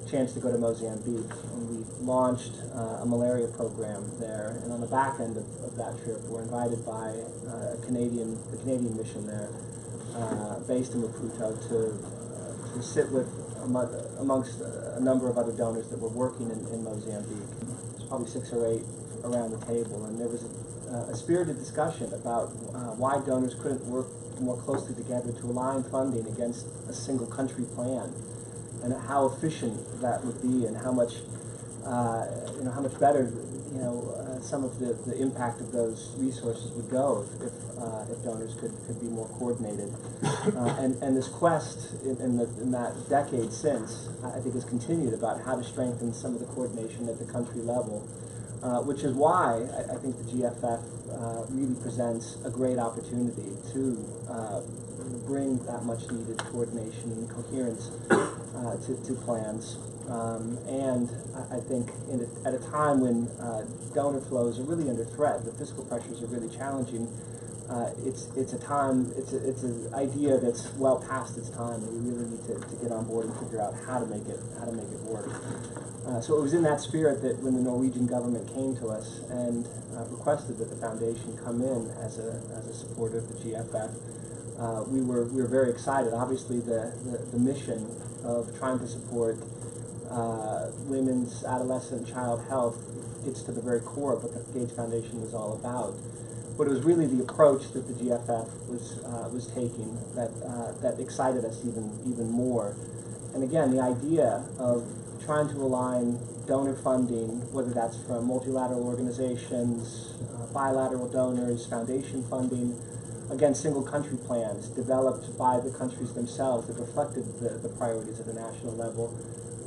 chance to go to Mozambique, and we launched uh, a malaria program there. And on the back end of, of that trip, we're invited by uh, a Canadian, the Canadian mission there, uh, based in Maputo, to uh, to sit with amongst a number of other donors that were working in, in Mozambique. There's probably six or eight around the table, and there was a, a spirited discussion about uh, why donors couldn't work more closely together to align funding against a single country plan, and how efficient that would be, and how much uh, you know how much better you know some of the, the impact of those resources would go if, if, uh, if donors could, could be more coordinated. Uh, and, and this quest in, in, the, in that decade since, I think, has continued about how to strengthen some of the coordination at the country level. Uh, which is why I, I think the GFF uh, really presents a great opportunity to uh, bring that much needed coordination and coherence uh, to, to plans. Um, and I, think a, at a time when uh, donor flows are really under threat, the fiscal pressures are really challenging, uh, it's it's a time it's a, it's an idea that's well past its time. We really need to, to get on board and figure out how to make it how to make it work. Uh, so it was in that spirit that when the Norwegian government came to us and uh, requested that the foundation come in as a as a supporter of the GFF, uh, we were we were very excited. Obviously, the, the, the mission of trying to support uh, women's adolescent child health gets to the very core of what the Gates Foundation was all about but it was really the approach that the GFF was uh, was taking that uh, that excited us even even more. And again, the idea of trying to align donor funding, whether that's from multilateral organizations, uh, bilateral donors, foundation funding, against single country plans developed by the countries themselves that reflected the, the priorities at the national level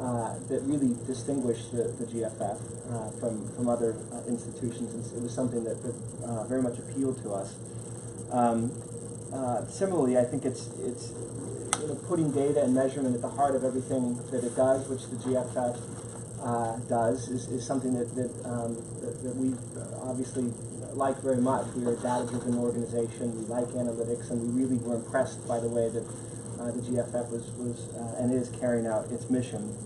uh, that really distinguished the, the GFF uh, from, from other uh, institutions. And it was something that, that uh, very much appealed to us. Um, uh, similarly, I think it's, it's you know, putting data and measurement at the heart of everything that it does, which the GFF does, is, is something that, that, um, that, that we obviously like very much. We are a data-driven organization. We like analytics, and we really were impressed by the way that uh, the GFF was, was uh, and is carrying out its mission.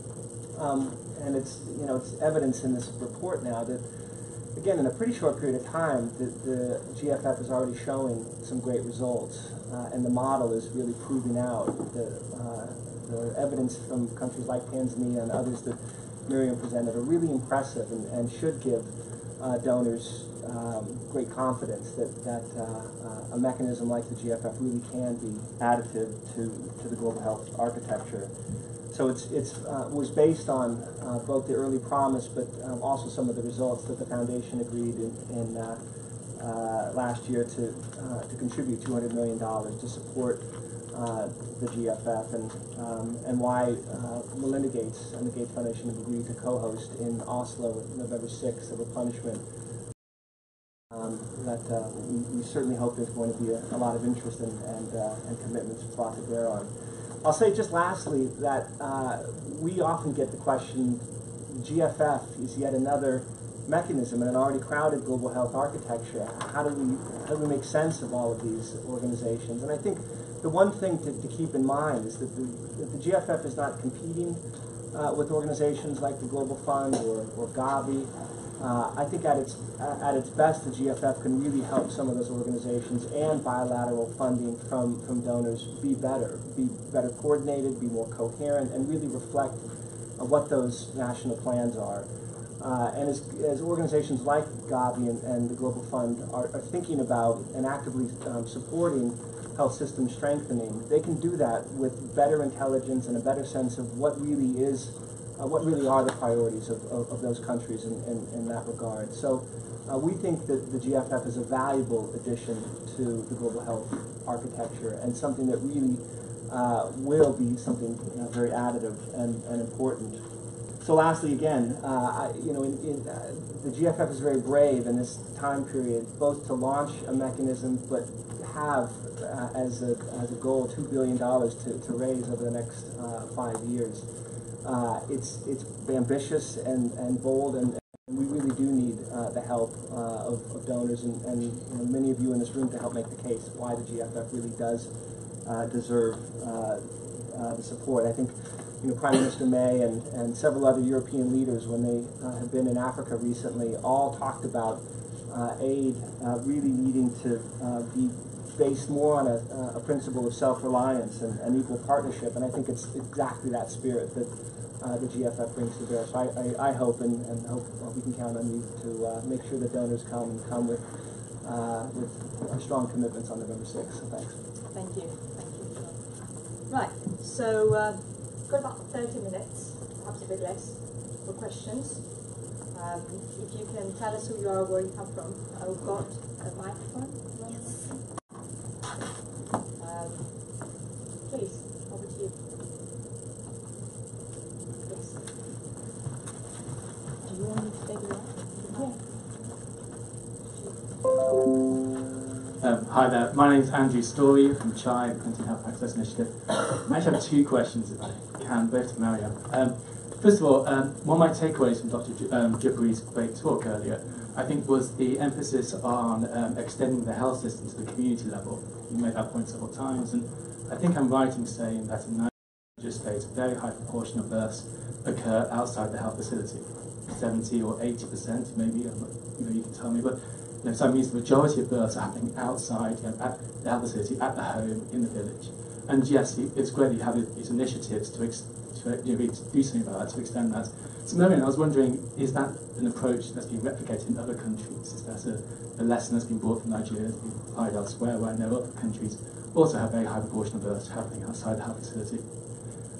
Um, and it's, you know, it's evidence in this report now that, again, in a pretty short period of time, the, the GFF is already showing some great results. Uh, and the model is really proving out the, uh, the evidence from countries like Tanzania and others that Mariam presented are really impressive and, and should give uh, donors um, great confidence that, that uh, a mechanism like the GFF really can be additive to, to the global health architecture. So it's, it's uh, was based on uh, both the early promise, but um, also some of the results that the foundation agreed in, in uh, uh, last year to, uh, to contribute $200 million to support uh, the GFF and, um, and why uh, Melinda Gates and the Gates Foundation have agreed to co-host in Oslo November 6th a replenishment um, that uh, we, we certainly hope there's going to be a, a lot of interest in, and, uh, and commitments brought to bear on. I'll say just lastly that uh, we often get the question, GFF is yet another mechanism in an already crowded global health architecture. How do we how do we make sense of all of these organizations? And I think the one thing to, to keep in mind is that the, that the GFF is not competing uh, with organizations like the Global Fund or, or Gavi. Uh, I think at its at its best, the GFF can really help some of those organizations and bilateral funding from, from donors be better, be better coordinated, be more coherent, and really reflect uh, what those national plans are. Uh, and as, as organizations like Gavi and, and the Global Fund are, are thinking about and actively um, supporting health system strengthening, they can do that with better intelligence and a better sense of what really is, uh, what really are the priorities of, of, of those countries in, in, in, that regard. So uh, we think that the GFF is a valuable addition to the global health architecture and something that really uh, will be something you know, very additive and, and important. So lastly, again, uh, I, you know, in, in, uh, the GFF is very brave in this time period, both to launch a mechanism, but have uh, as, a, as a goal $2 billion to, to raise over the next five years. Uh, it's, it's ambitious and, and bold, and, and we really do need uh, the help of, of, donors and, and you know, many of you in this room to help make the case why the GFF really does deserve the support. I think you know, Prime Minister May and, and several other European leaders, when they uh, have been in Africa recently, all talked about uh, aid uh, really needing to uh, be based more on a, a principle of self-reliance and, and, equal partnership. And I think it's exactly that spirit that uh, the GFF brings to bear. So I, I, I hope and, and hope we can count on you to uh, make sure that donors come and come with, with strong commitments on November 6th. So thanks. Thank you. Thank you. Right. So got about 30 minutes, perhaps a bit less, for questions. Um, if you can tell us who you are, where you come from. I've got a microphone. Yes. Um, please, over to you. Yes. Do you want me to take it off? Yeah. Um, hi there, my name is Andrew Story from CHAI, the Clinton Health Access Initiative. I actually have two questions, if I can, both to Mariam. Um, first of all, um, one of my takeaways from Dr. J- um, great talk earlier, I think, was the emphasis on um, extending the health system to the community level. You made that point several times, and I think I'm right in saying that in Niger states, a very high proportion of births occur outside the health facility, 70 or 80 percent, maybe. you know, you can tell me, but you know, so that means the majority of births are happening outside, you know, at the health facility, at the home, in the village. And yes, it's great that you have these initiatives to, ex- to you know, do something about that, to extend that. So, Mariam, I was wondering, is that an approach that's been replicated in other countries? Is that a, a lesson that's been brought from Nigeria, that's been applied elsewhere, where I know other countries also have a very high proportion of births happening outside the health facility?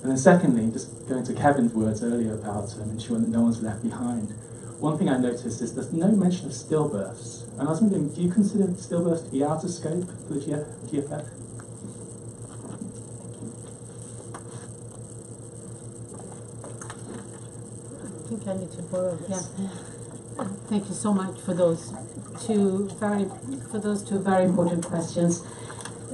And then secondly, just going to Kevin's words earlier about um, ensuring that no one's left behind, one thing I noticed is there's no mention of stillbirths. And I was wondering, do you consider stillbirths to be out of scope for the GF, GFF? I think I need to borrow. Yeah. Thank you so much for those two very for those two very important questions.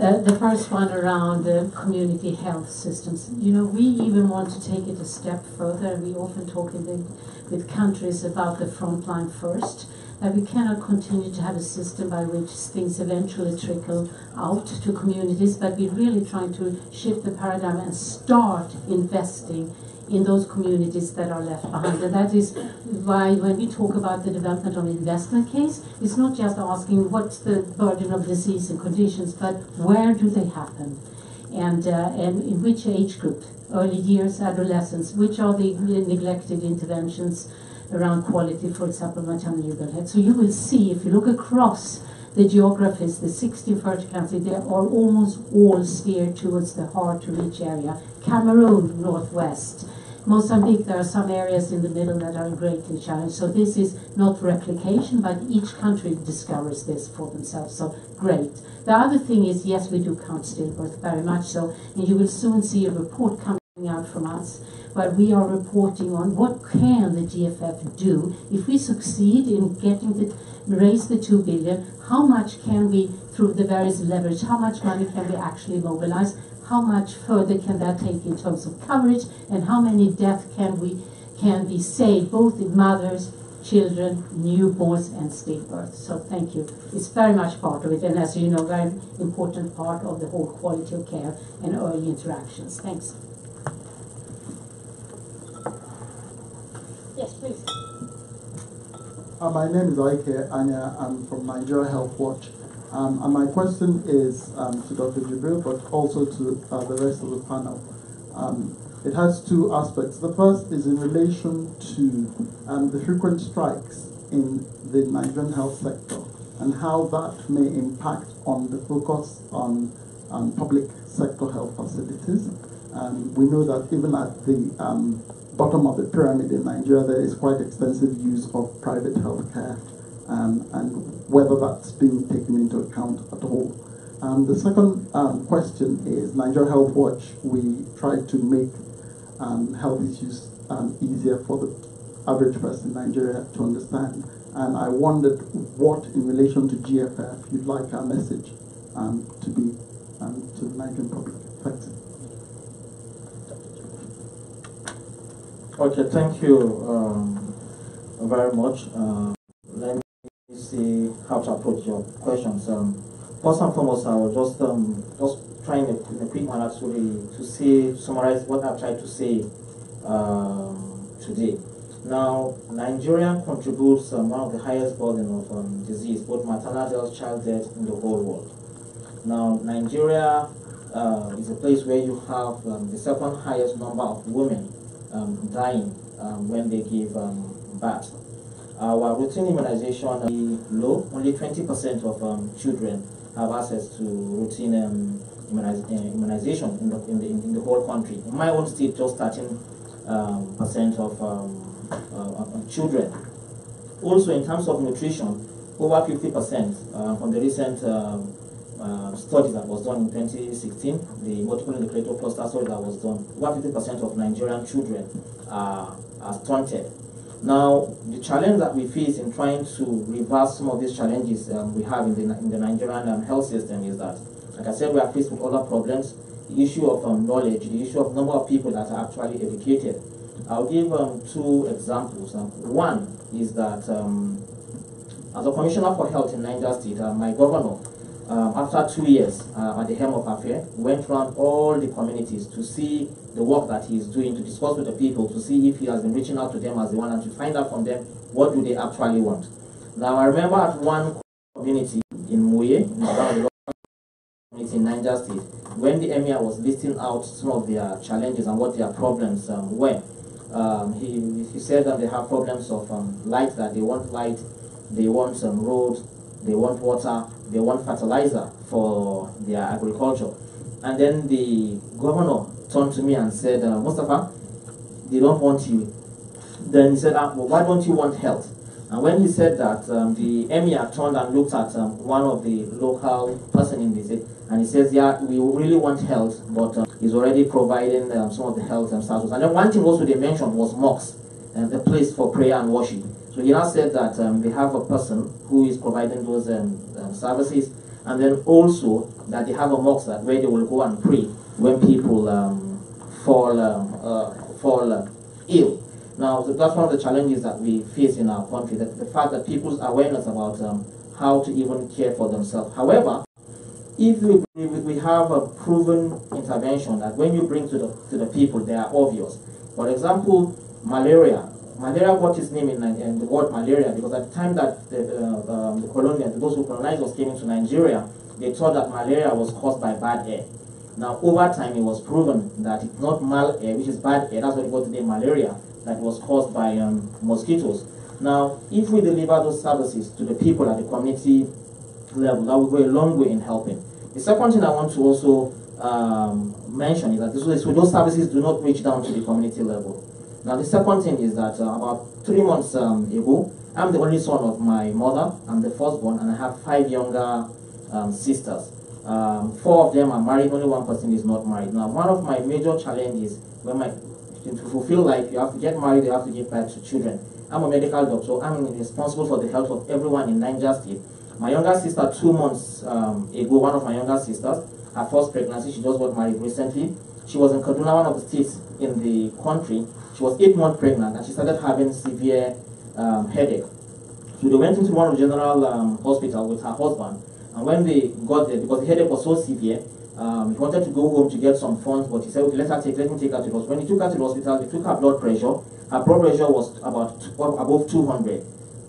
Uh, the first one around the community health systems. You know, we even want to take it a step further. We often talk the, with countries about the front line first. That we cannot continue to have a system by which things eventually trickle out to communities, but we're really trying to shift the paradigm and start investing in those communities that are left behind. And that is why when we talk about the development of investment case, it's not just asking what's the burden of disease and conditions, but where do they happen? And, uh, and in which age group, early years, adolescence, which are the neglected interventions around quality, for example, maternal health. So you will see, if you look across the geographies, the 60 fertile countries, they are almost all steered towards the hard to reach area. Cameroon, northwest, Mozambique, there are some areas in the middle that are greatly challenged. So this is not replication, but each country discovers this for themselves. So great. The other thing is, yes, we do count stillbirth very much so, and you will soon see a report coming out from us where we are reporting on what can the GFF do if we succeed in getting the raise the two billion. How much can we, through the various leverage, how much money can we actually mobilize? How much further can that take in terms of coverage, and how many deaths can we can be saved, both in mothers, children, newborns, and stillbirths. So thank you. It's very much part of it, and as you know, very important part of the whole quality of care and early interactions. Thanks. Yes, please. Uh, my name is Ike Anya. I'm from Nigeria Health Watch. Um, and my question is um, to Dr. Jibril, but also to uh, the rest of the panel. Um, it has two aspects. The first is in relation to um, the frequent strikes in the Nigerian health sector and how that may impact on the focus on um, public sector health facilities. Um, we know that even at the bottom of the pyramid in Nigeria, there is quite extensive use of private healthcare um, and whether that's being taken into account at all. Um, the second um, question is Nigeria Health Watch, we try to make um, health issues um, easier for the average person in Nigeria to understand. And I wondered what, in relation to GFF, you'd like our message um, to be to the Nigerian public. Thanks. Okay, thank you very much. See how to approach your questions. Um, first and foremost, I will just um, just trying in a quick manner to to say summarize what I've tried to say um, today. Now, Nigeria contributes um, one of the highest burden of um, disease, both maternal death, child death in the whole world. Now, Nigeria uh, is a place where you have the second highest number of women um, dying um, when they give um, birth. Our routine immunization is low. Only 20% of um, children have access to routine um, uh, immunization in the, in, the, in the whole country. In my own state, just 13 um, percent of uh, children. Also, in terms of nutrition, over 50% uh, from the recent uh, study that was done in 2016, the multiple indicator cluster study that was done, over 50% of Nigerian children are, are stunted. Now, the challenge that we face in trying to reverse some of these challenges um, we have in the, in the Nigerian um, health system is that, like I said, we are faced with other problems. The issue of um, knowledge, the issue of number of people that are actually educated. I'll give um, two examples. Um, one is that um, as a commissioner for health in Niger State, uh, my governor um, after two years uh, at the helm of affairs, went around all the communities to see the work that he is doing, to discuss with the people, to see if he has been reaching out to them as they want, and to find out from them what do they actually want. Now, I remember at one community in Muye, the in Niger State, when the emir was listing out some of their challenges and what their problems um, were, um, he, he said that they have problems of um, light, that they want light, they want some roads, they want water, they want fertilizer for their agriculture. And then the governor turned to me and said, uh, Mustafa, they don't want you. Then he said, ah, well, why don't you want health? And when he said that, um, the emir turned and looked at um, one of the local person in city, and he says, yeah, we really want health, but um, he's already providing um, some of the health and status. And then one thing also they mentioned was mosques, and the place for prayer and worship. So he now said that um, they have a person who is providing those um, services, and then also that they have a mosque where they will go and pray when people um, fall um, uh, fall uh, ill. Now that's one of the challenges that we face in our country. That the fact that people's awareness about um, how to even care for themselves. However, if we, we have a proven intervention that when you bring to the to the people, they are obvious. For example, malaria malaria got its name in, in, the word malaria because at the time that the, uh, um, the colonials, those who colonized us came into Nigeria, they thought that malaria was caused by bad air. Now, over time, it was proven that it's not mal air, which is bad air, that's what got the name malaria, that was caused by um, mosquitoes. Now, if we deliver those services to the people at the community level, that will go a long way in helping. The second thing I want to also um, mention is that those services do not reach down to the community level Now, the second thing is that uh, about three months um, ago, I'm the only son of my mother. I'm the firstborn, and I have five younger um, sisters. Um, four of them are married, only one person is not married. Now, one of my major challenges when my to fulfill life, you have to get married, you have to give birth to children. I'm a medical doctor. I'm responsible for the health of everyone in Niger State. My younger sister, two months um, ago, one of my younger sisters, her first pregnancy, she just got married recently. She was in Kaduna, one of the states in the country. She was eight months pregnant and she started having severe um, headache. So they went into one of the general um, hospital with her husband. And when they got there, because the headache was so severe, um, he wanted to go home to get some funds, but he said, okay, let her take, let me take her to the hospital. When he took her to the hospital, they took her blood pressure. Her blood pressure was about above 200,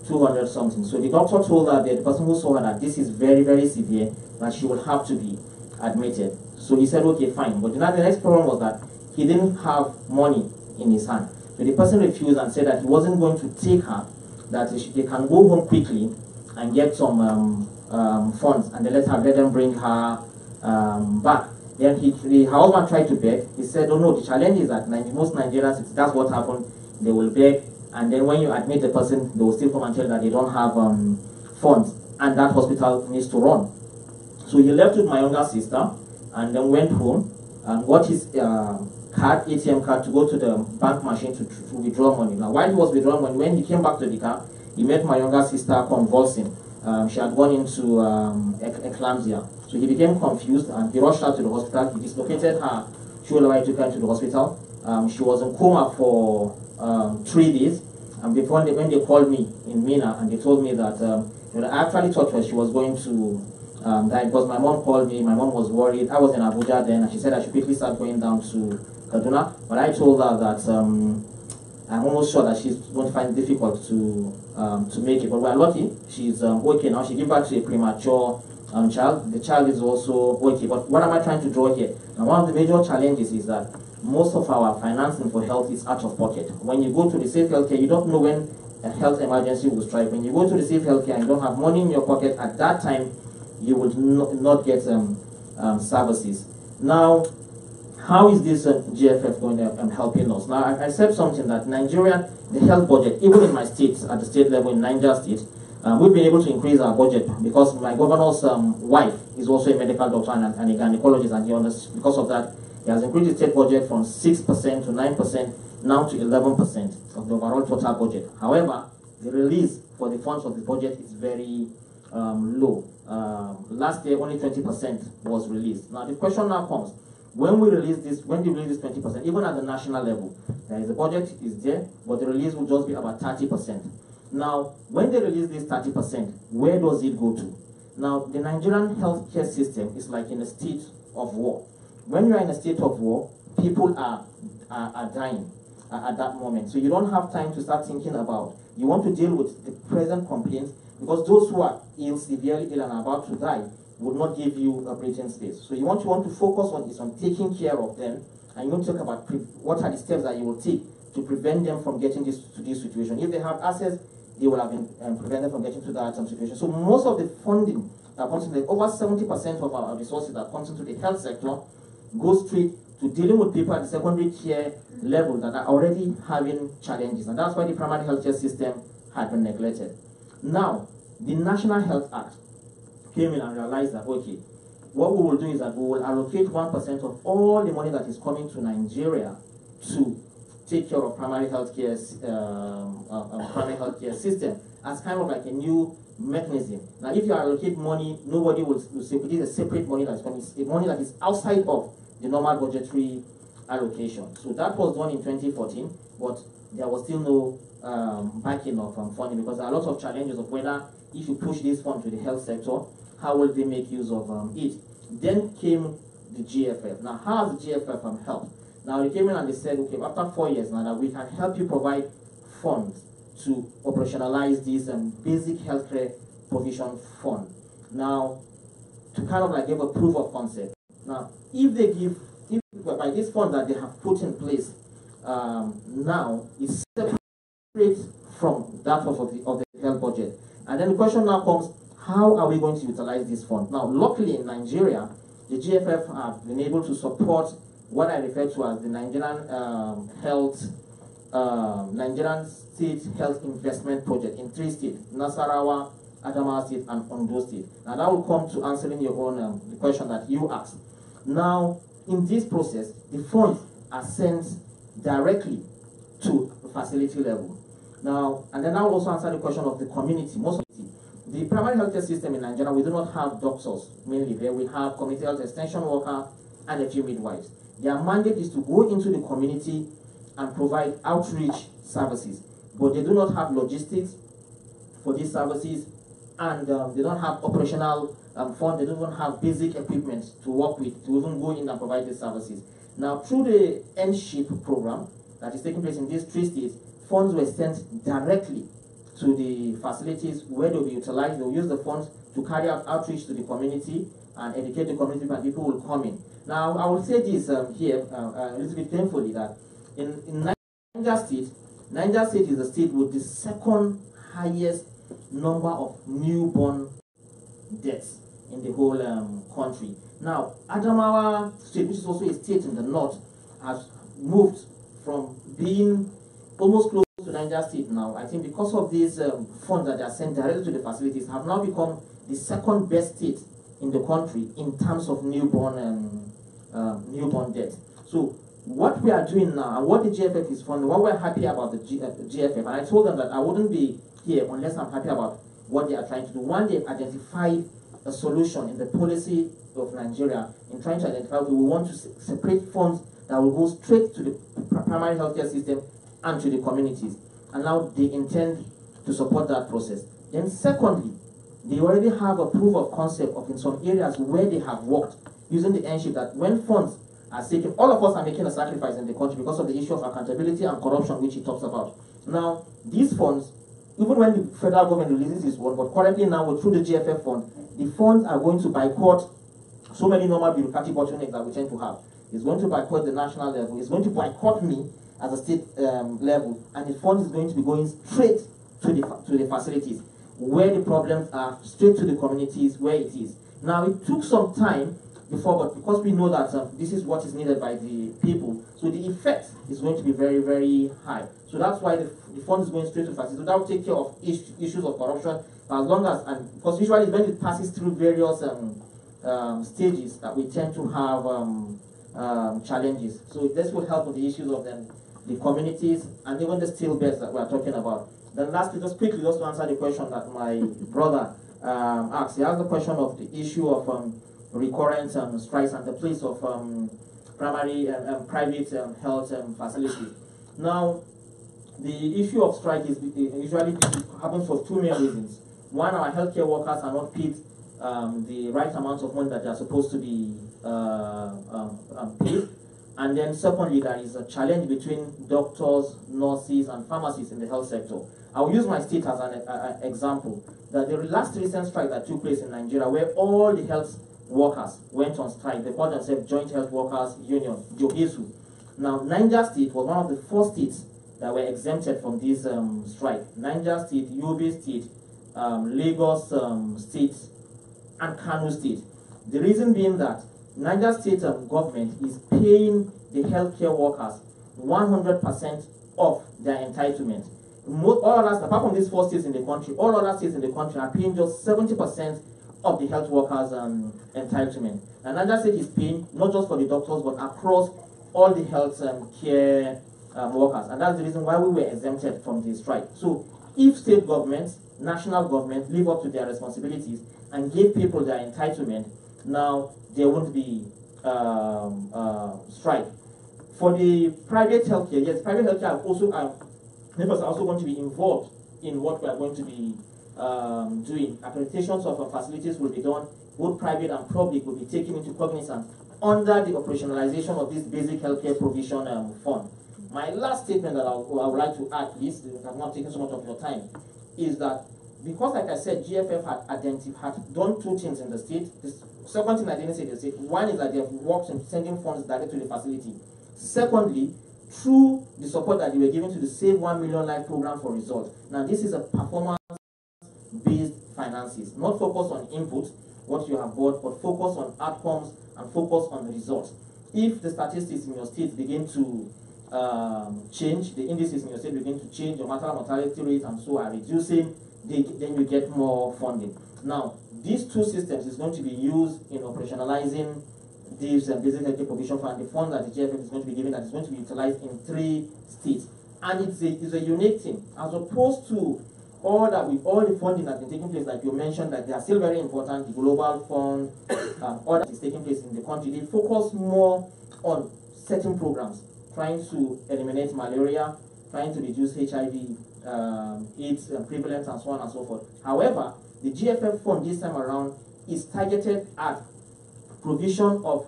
200 something. So the doctor told her that the person who saw her that this is very, very severe, that she will have to be admitted. So he said, okay, fine. But the next problem was that he didn't have money in his hand. So the person refused and said that he wasn't going to take her, that they can go home quickly and get some um, um, funds, and they let her let them bring her um, back. Then he, the, husband tried to beg. He said, "Oh no, the challenge is that most Nigerians, that's what happened. They will beg, and then when you admit the person, they will still come and tell that they don't have um, funds, and that hospital needs to run." So he left with my younger sister, and then went home and got his uh, card, ATM card, to go to the bank machine to, to withdraw money. Now, while he was withdrawing money, when he came back to the car, he met my younger sister convulsing. Um, she had gone into um, eclampsia. So he became confused and he rushed her to the hospital. He dislocated her shoulder. He took her to the hospital. Um, she was in coma for um, three days. And before they, when they called me in Minna and they told me that um, know, I actually thought her, she was going to um, die because my mom called me. My mom was worried. I was in Abuja then, and she said I should quickly start going down to Kaduna. But I told her that um, I'm almost sure that she's going to find it difficult to um, to make it. But we're lucky. She's um, okay now. She gave birth to a premature um, child. The child is also okay. But what am I trying to draw here? Now, one of the major challenges is that most of our financing for health is out of pocket. When you go to receive healthcare, you don't know when a health emergency will strike. When you go to receive healthcare and you don't have money in your pocket at that time, you would not get um, um, services. Now, how is this uh, GFF going to um, helping us? Now, I, I, said something that Nigeria, the health budget, even in my state, at the state level in Niger State, uh, we've been able to increase our budget because my governor's um, wife is also a medical doctor and, and a gynecologist, and he understands, because of that, he has increased the state budget from 6% to 9%, now to 11% of the overall total budget. However, the release for the funds of the budget is very um, low. Um, last year, only 20% was released. Now, the question now comes, when we release this, when we release this 20%, even at the national level, there is a budget is there, but the release will just be about 30%. Now, when they release this 30%, where does it go to? Now, the Nigerian healthcare system is like in a state of war. When you're in a state of war, people are, are, are dying at that moment. So you don't have time to start thinking about, you want to deal with the present complaints, because those who are ill, severely ill and about to die, would not give you a breathing space. So you want you want to focus on is on taking care of them, and you want to talk about what are the steps that you will take to prevent them from getting this to this situation. If they have access, they will have been um, prevented from getting to that um, situation. So most of the funding that comes into over 70% of our resources that comes into the health sector goes straight to dealing with people at the secondary care level that are already having challenges. And that's why the primary health care system had been neglected. Now, the National Health Act came in and realized that, okay, what we will do is that we will allocate 1% of all the money that is coming to Nigeria to take care of primary healthcare, um, uh, uh, primary healthcare system as kind of like a new mechanism. Now, if you allocate money, nobody will, will say, it is a separate money that's coming, money that is outside of the normal budgetary allocation. So that was done in 2014, but there was still no um, backing of um, funding because there are lots of challenges of whether if you push this fund to the health sector, how will they make use of um, it? Then came the GFF. Now, how has the GFF um, helped? Now, they came in and they said, okay, after four years now, that we can help you provide funds to operationalize this um, basic healthcare provision fund. Now, to kind of like give a proof of concept. Now, if they give, if by this fund that they have put in place um, now is separate from that of the, of the health budget. And then the question now comes, how are we going to utilize this fund? Now, luckily in Nigeria, the GFF have been able to support what I refer to as the Nigerian um, Health um, Nigerian State Health Investment Project in three states, Nasarawa, Adamawa State, and Ondo State. Now that will come to answering your own um, question that you asked. Now, in this process, the funds are sent directly to the facility level. Now, and then I will also answer the question of the community. Most the, primary healthcare system in Nigeria, we do not have doctors mainly there. We have community health extension worker and a few midwives. Their mandate is to go into the community and provide outreach services, but they do not have logistics for these services, and um, they don't have operational um, fund. They don't even have basic equipment to work with to even go in and provide these services. Now, through the NSHIP program that is taking place in these three states, funds were sent directly to the facilities where they'll be utilized. They'll use the funds to carry out outreach to the community and educate the community, and people will come in. Now, I will say this um, here uh, uh, a little bit painfully that in, in Niger State, Niger State is the state with the second highest number of newborn deaths in the whole um, country. Now, Adamawa State, which is also a state in the north, has moved from being almost close Niger State now. I think because of these um, funds that are sent directly to the facilities, have now become the second best state in the country in terms of newborn um, uh, newborn death. So what we are doing now, and what the GFF is funding, what we're happy about the G, uh, GFF, and I told them that I wouldn't be here unless I'm happy about what they are trying to do. One, they've identified a solution in the policy of Nigeria in trying to identify we want to separate funds that will go straight to the primary healthcare system and to the communities. And now they intend to support that process. Then secondly, they already have a proof of concept of in some areas where they have worked using the NSHIP that when funds are taken, all of us are making a sacrifice in the country because of the issue of accountability and corruption which he talks about. Now, these funds, even when the federal government releases this one, but currently now through the GFF fund, the funds are going to boycott so many normal bureaucratic bottlenecks that we tend to have. It's going to boycott the national level. It's going to boycott me at the state um, level, and the fund is going to be going straight to the to the facilities where the problems are, straight to the communities where it is. Now, it took some time before, but because we know that um, this is what is needed by the people, so the effect is going to be very, very high. So that's why the, the fund is going straight to facilities. So that will take care of is issues of corruption, as long as, and because usually when it passes through various um, um, stages that we tend to have um, um, challenges. So this will help with the issues of them, the communities, and even the steel stillbirths that we are talking about. Then lastly, just quickly, just to answer the question that my <laughs> brother um, asked. He asked the question of the issue of um, recurrent um, strikes and the place of um, primary and um, private um, health facilities. Now, the issue of strike is usually happens for two main reasons. One, our healthcare workers are not paid the right amount of money that they are supposed to be uh, paid. And then secondly, there is a challenge between doctors, nurses, and pharmacists in the health sector. I'll use my state as an uh, example. That the last recent strike that took place in Nigeria, where all the health workers went on strike, they called themselves Joint Health Workers Union, JOHESU. Now, Niger State was one of the four states that were exempted from this um, strike. Niger State, Yobe State, um, Lagos um, State, and Kano State. The reason being that Niger State um, government is paying the healthcare workers 100% of their entitlement most, all others, apart from these four states in the country, all other states in the country are paying just 70% of the health workers' um, entitlement. And Niger State is paying not just for the doctors, but across all the health um, care um, workers. And that's the reason why we were exempted from the strike. So if state governments, national governments live up to their responsibilities and give people their entitlement, now there won't be um, uh, strike. For the private healthcare, yes, private healthcare also uh, Neighbors are also going to be involved in what we are going to be um, doing. Accreditations of facilities will be done. Both private and public will be taken into cognizance under the operationalization of this basic healthcare provision um, fund. My last statement that I I would like to add, please, I'm not taking so much of your time, is that because, like I said, GFF had had done two things in the state. The second thing I didn't say in the state, one is that they have worked in sending funds directly to the facility. Secondly, through the support that they were given to the Save 1 Million Life program for results. Now, this is a performance-based finances, not focused on input, what you have bought, but focus on outcomes and focus on the results. If the statistics in your state begin to um, change, the indices in your state begin to change, your maternal mortality rates and so are reducing, they, then you get more funding. Now, these two systems is going to be used in operationalizing these uh, basic healthcare provision fund, the fund that the GFF is going to be given that is going to be utilized in three states. And it's a, it's a unique thing, as opposed to all that with all the funding that's been taking place, like you mentioned, that they are still very important, the global fund, um, <coughs> all that is taking place in the country, they focus more on certain programs, trying to eliminate malaria, trying to reduce HIV, um, AIDS uh, prevalence, and so on and so forth. However, the GFF fund this time around is targeted at provision of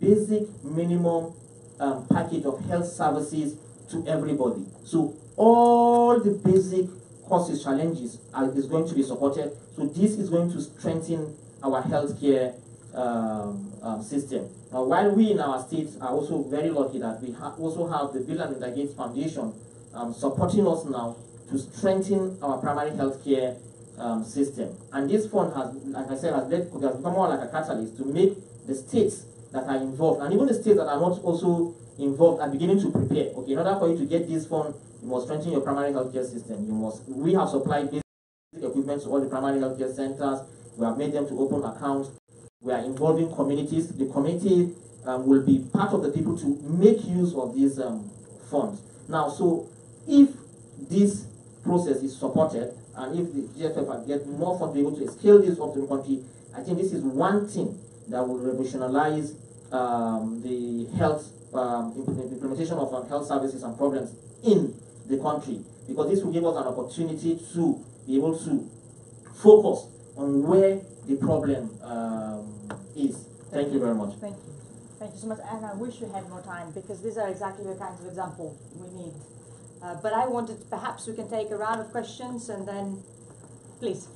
basic minimum um, package of health services to everybody. So all the basic causes, challenges are, is going to be supported. So this is going to strengthen our healthcare um, um, system. Now, while we in our states are also very lucky that we ha also have the Bill and Melinda Gates Foundation um, supporting us now to strengthen our primary healthcare um, system. And this fund has, like I said, has, led, has become more like a catalyst to make the states that are involved, and even the states that are not also involved, are beginning to prepare. Okay, in order for you to get this fund, you must strengthen your primary healthcare system. You must. We have supplied basic equipment to all the primary healthcare centers. We have made them to open accounts. We are involving communities. The community um, will be part of the people to make use of these um, funds. Now, so if this process is supported, and if the GFF get more funds to be able to scale this up to the country, I think this is one thing that will revolutionize um, the health um, implementation of um, health services and programs in the country because this will give us an opportunity to be able to focus on where the problem um, is. Thank you very much. Thank you. Thank you so much. And I wish we had more time because these are exactly the kinds of examples we need. Uh, but I wanted, perhaps we can take a round of questions and then, please.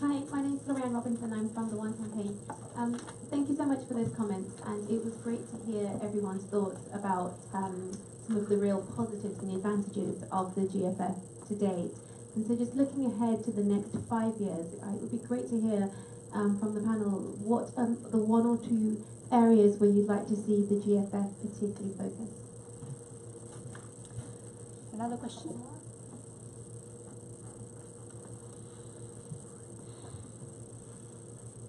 Hi, my name is Lorraine Robinson. I'm from the One Campaign. Um, thank you so much for those comments, and it was great to hear everyone's thoughts about um, some of the real positives and advantages of the GFF to date. And so, just looking ahead to the next five years, it would be great to hear um, from the panel what um, the one or two areas where you'd like to see the GFF particularly focus. Another question?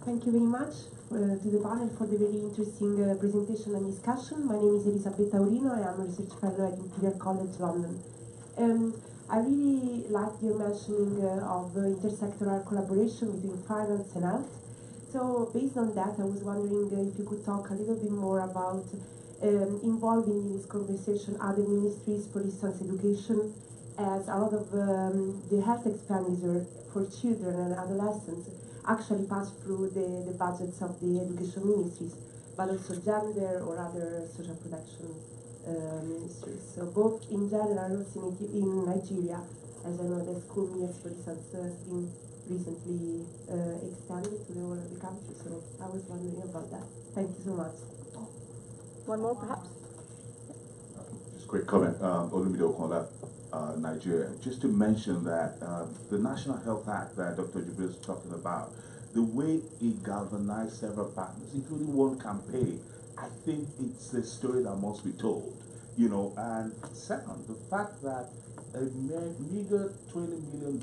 Thank you very much uh, to the panel for the very interesting uh, presentation and discussion. My name is Elisabetta Aurino. I am a research fellow at Imperial College London. Um, I really like your mentioning uh, of intersectoral collaboration between finance and health. So based on that, I was wondering if you could talk a little bit more about um, involving in this conversation other ministries, for instance, education, as a lot of um, the health expenditure for children and adolescents actually pass through the, the budgets of the education ministries, but also gender or other social protection uh, ministries. So both in general also in, in Nigeria, as I know the school meals, for instance, uh, been recently uh, extended to the whole of the country. So I was wondering about that. Thank you so much. One more, perhaps? Just a quick comment, um, Olumide Okola, uh, Nigeria. Just to mention that uh, the National Health Act that Dr. Jibril is talking about, the way it galvanized several partners, including one campaign, I think it's a story that must be told. You know, and second, the fact that a meager $20 million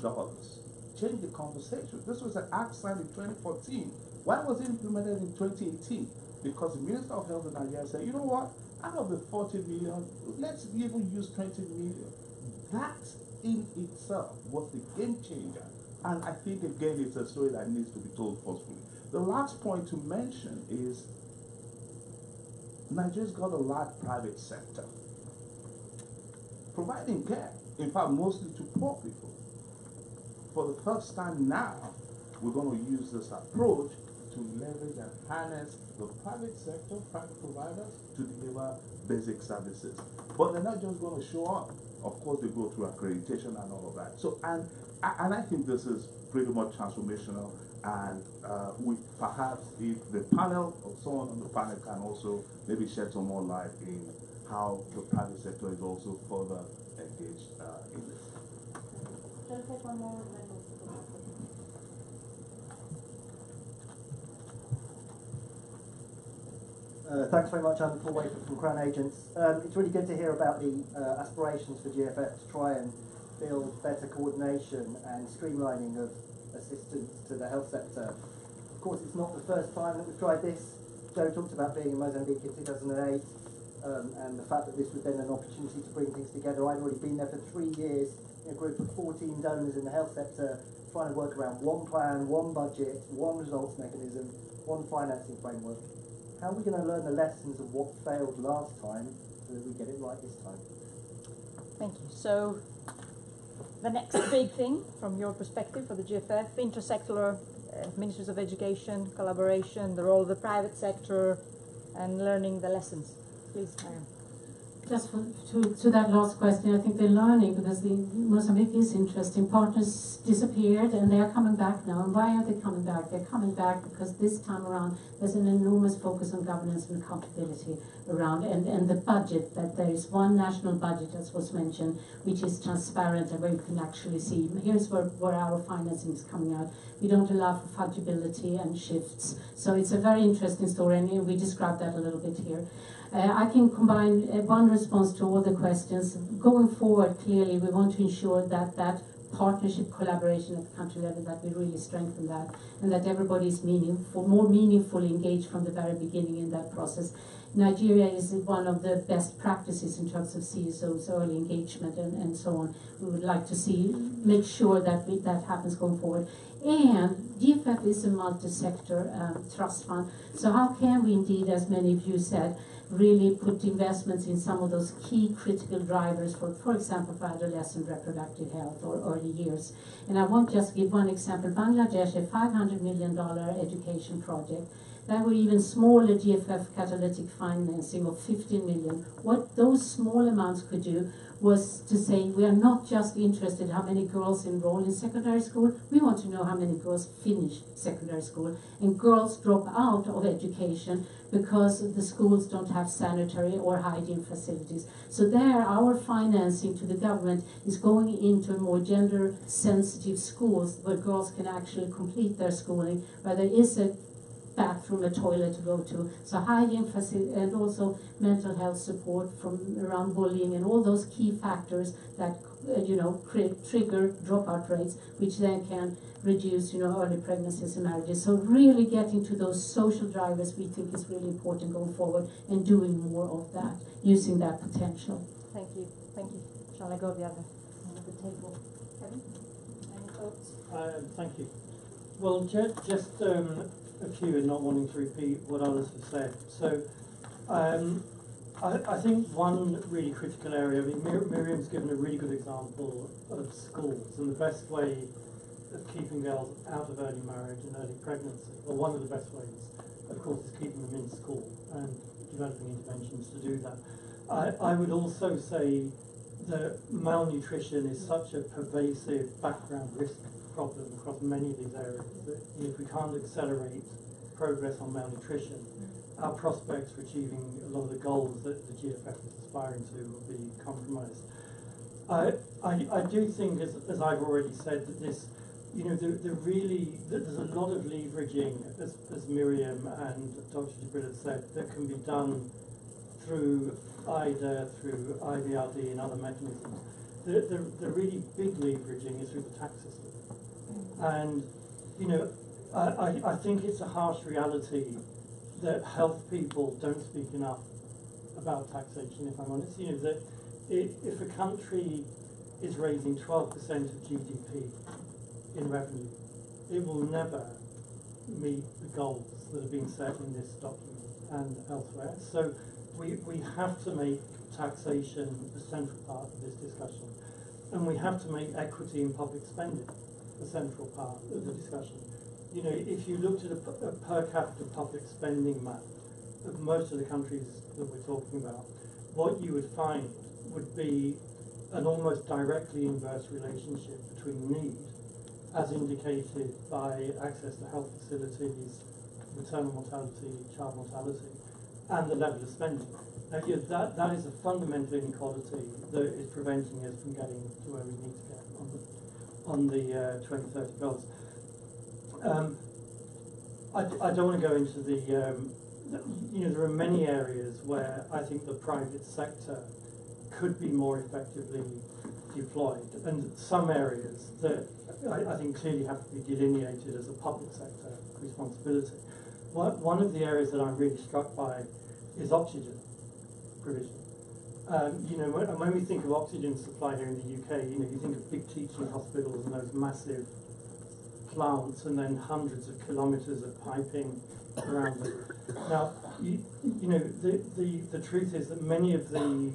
changed the conversation. This was an act signed in 2014. Why was it implemented in 2018? Because the Minister of Health in Nigeria said, you know what, out of the 40 million, let's even use 20 million. That in itself was the game changer. And I think, again, it's a story that needs to be told forcefully. The last point to mention is Nigeria's got a large private sector providing care, in fact, mostly to poor people. For the first time now, we're going to use this approach to leverage and harness the private sector, private providers to deliver basic services. But they're not just going to show up. Of course, they go through accreditation and all of that. So, and and I think this is pretty much transformational. And uh, we perhaps if the panel or someone on the panel can also maybe shed some more light in how the private sector is also further engaged uh, in this. Shall I take one more? Uh, thanks very much. I'm Paul Wafer from Crown Agents. Um, it's really good to hear about the uh, aspirations for GFF to try and build better coordination and streamlining of assistance to the health sector. Of course, it's not the first time that we've tried this. Joe talked about being in Mozambique in 2008 um, and the fact that this was then an opportunity to bring things together. I'd already been there for three years in a group of 14 donors in the health sector trying to work around one plan, one budget, one results mechanism, one financing framework. How are we going to learn the lessons of what failed last time so that we get it right this time? Thank you. So, the next big thing from your perspective for the GFF, intersectoral uh, ministries of education, collaboration, the role of the private sector, and learning the lessons. Please, Mariam. Just for, to, to that last question, I think they're learning because the Mozambique is interesting. Partners disappeared and they are coming back now. And why are they coming back? They're coming back because this time around there's an enormous focus on governance and accountability around and, and the budget that there is one national budget as was mentioned which is transparent and where you can actually see here's where, where our financing is coming out. We don't allow for fungibility and shifts. So it's a very interesting story and we described that a little bit here. Uh, I can combine uh, one response to all the questions. Going forward, clearly, we want to ensure that that partnership collaboration at country level, that we really strengthen that, and that everybody is meaningful, more meaningfully engaged from the very beginning in that process. Nigeria is one of the best practices in terms of CSO's early engagement and, and so on. We would like to see, make sure that we, that happens going forward. And GFF is a multi-sector um, trust fund, so how can we indeed, as many of you said, really put investments in some of those key critical drivers for, for example, for adolescent reproductive health or early years. And I won't just give one example. Bangladesh, a $500 million education project, there were even smaller GFF catalytic financing of 15 million. What those small amounts could do was to say we are not just interested in how many girls enroll in secondary school, we want to know how many girls finish secondary school. And girls drop out of education because the schools don't have sanitary or hygiene facilities. So there, our financing to the government is going into more gender sensitive schools where girls can actually complete their schooling, where there is a bathroom, a toilet to go to. So hygiene facility and also mental health support from around bullying and all those key factors that uh, you know trigger dropout rates, which then can reduce you know early pregnancies and marriages. So really getting to those social drivers we think is really important going forward and doing more of that, using that potential. Thank you. Thank you. Shall I go the other end of the table? Kevin, any thoughts? Uh, thank you. Well, ju- just um, a few and not wanting to repeat what others have said. So um, I, I, think one really critical area, I mean, Mir- Miriam's given a really good example of schools and the best way of keeping girls out of early marriage and early pregnancy, or one of the best ways, of course, is keeping them in school and developing interventions to do that. I, I would also say that malnutrition is such a pervasive background risk problem across many of these areas if we can't accelerate progress on malnutrition, our prospects for achieving a lot of the goals that the GFF is aspiring to will be compromised. I, I, I do think, as, as I've already said, that this, you know, the, the really, there's a lot of leveraging, as, as Miriam and Dr. Jibril have said, that can be done through IDA, through IBRD and other mechanisms. The, the, the really big leveraging is through the tax system. And, you know, I, I, I think it's a harsh reality that health people don't speak enough about taxation, if I'm honest. You know, that if a country is raising 12% of GDP in revenue, it will never meet the goals that have been set in this document and elsewhere. So we, we have to make taxation a central part of this discussion. And we have to make equity in public spending the central part of the discussion. You know, if you looked at a, a per capita public spending map of most of the countries that we're talking about, what you would find would be an almost directly inverse relationship between need, as indicated by access to health facilities, maternal mortality, child mortality, and the level of spending. Now, yeah, that, that is a fundamental inequality that is preventing us from getting to where we need to get on the uh, 2030 goals. Um, I, I, don't want to go into the um, you know, there are many areas where I think the private sector could be more effectively deployed, and some areas that I, I think clearly have to be delineated as a public sector responsibility. One, one of the areas that I'm really struck by is oxygen provision. Um, you know, when, when we think of oxygen supply here in the UK, you know, you think of big teaching hospitals and those massive plants and then hundreds of kilometres of piping around them. Now, you, you know, the, the, the truth is that many of the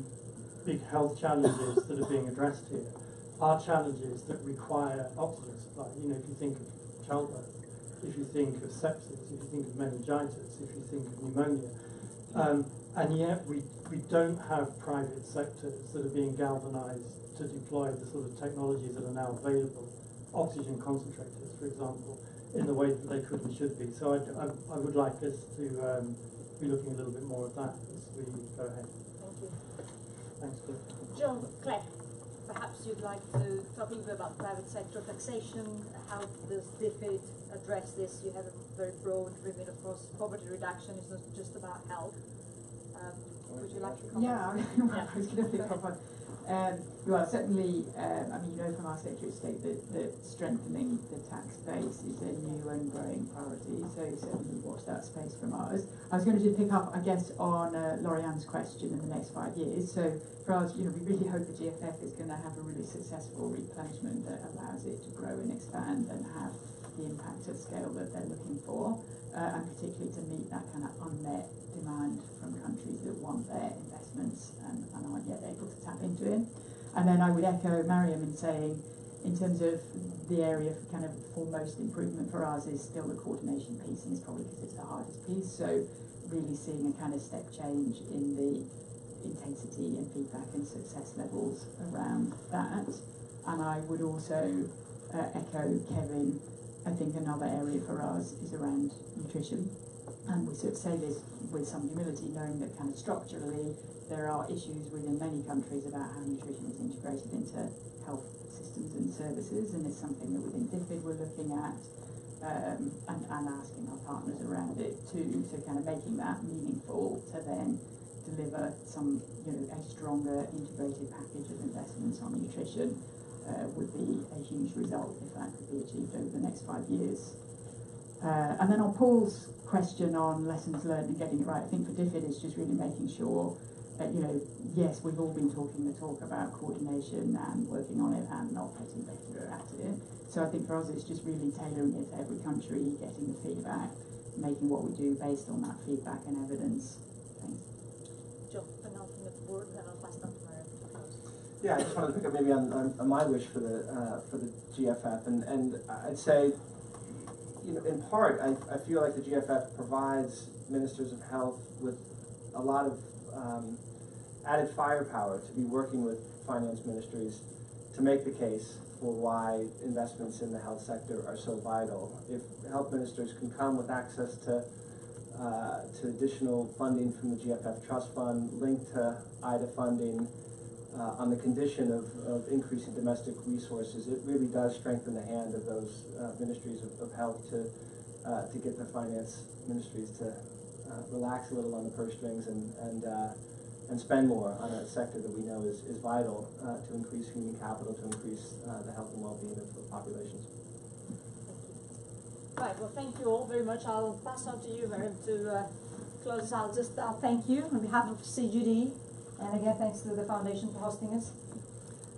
big health challenges that are being addressed here are challenges that require oxygen supply. You know, if you think of childbirth, if you think of sepsis, if you think of meningitis, if you think of pneumonia, um, and yet we, we don't have private sectors that are being galvanized to deploy the sort of technologies that are now available, oxygen concentrators, for example, in the way that they could and should be. So I, I, I would like us to um, be looking a little bit more at that as we go ahead. Thank you. Thanks, Cliff. John Clare, perhaps you'd like to talk a little bit about private sector taxation. How does DFID address this? You have a very broad remit, of course. Poverty reduction is not just about health. Um, would you like to comment? Yeah, <laughs> I was going to pick up on. Um, well, certainly, um, I mean, you know from our Secretary of State that, that strengthening the tax base is a new and growing priority, so certainly watch that space from us. I was going to just pick up, I guess, on uh, Lorianne's question in the next five years. So for us, you know, we really hope the GFF is going to have a really successful replenishment that allows it to grow and expand and have the impact at scale that they're looking for, uh, and particularly to meet that kind of unmet demand from countries that want their investments and, and aren't yet able to tap into it. And then I would echo Mariam in saying, in terms of the area for kind of foremost improvement for us is still the coordination piece, and it's probably because it's the hardest piece. So really seeing a kind of step change in the intensity and feedback and success levels around that. And I would also uh, echo Kevin. I think another area for us is around nutrition. And we sort of say this with some humility, knowing that kind of structurally there are issues within many countries about how nutrition is integrated into health systems and services, and it's something that within DFID we're looking at um, and, and asking our partners around it too, so kind of making that meaningful to then deliver some, you know, a stronger integrated package of investments on nutrition uh, would be a huge result if that could be achieved over the next five years. Uh, and then on Paul's question on lessons learned and getting it right, I think for DFID it's just really making sure that, you know, yes, we've all been talking the talk about coordination and working on it and not getting better at it. So I think for us it's just really tailoring it to every country, getting the feedback, making what we do based on that feedback and evidence. Thanks. John, announcing at the board, and I'll pass it on to Mariam to close. Yeah, I just wanted to pick up maybe on, on, on my wish for the uh, for the GFF, and, and I'd say, you know, in part, I, I feel like the GFF provides ministers of health with a lot of um, added firepower to be working with finance ministries to make the case for why investments in the health sector are so vital. If health ministers can come with access to uh, to additional funding from the GFF Trust Fund linked to IDA funding uh, on the condition of, of increasing domestic resources, it really does strengthen the hand of those uh, ministries of, of health to, uh, to get the finance ministries to uh, relax a little on the purse strings and, and, uh, and spend more on a sector that we know is, is vital uh, to increase human capital, to increase the health and well-being of, of populations. Right, well, thank you all very much. I'll pass on to you, Mariam, to close out. Just thank you on behalf of CGD, and again, thanks to the foundation for hosting us.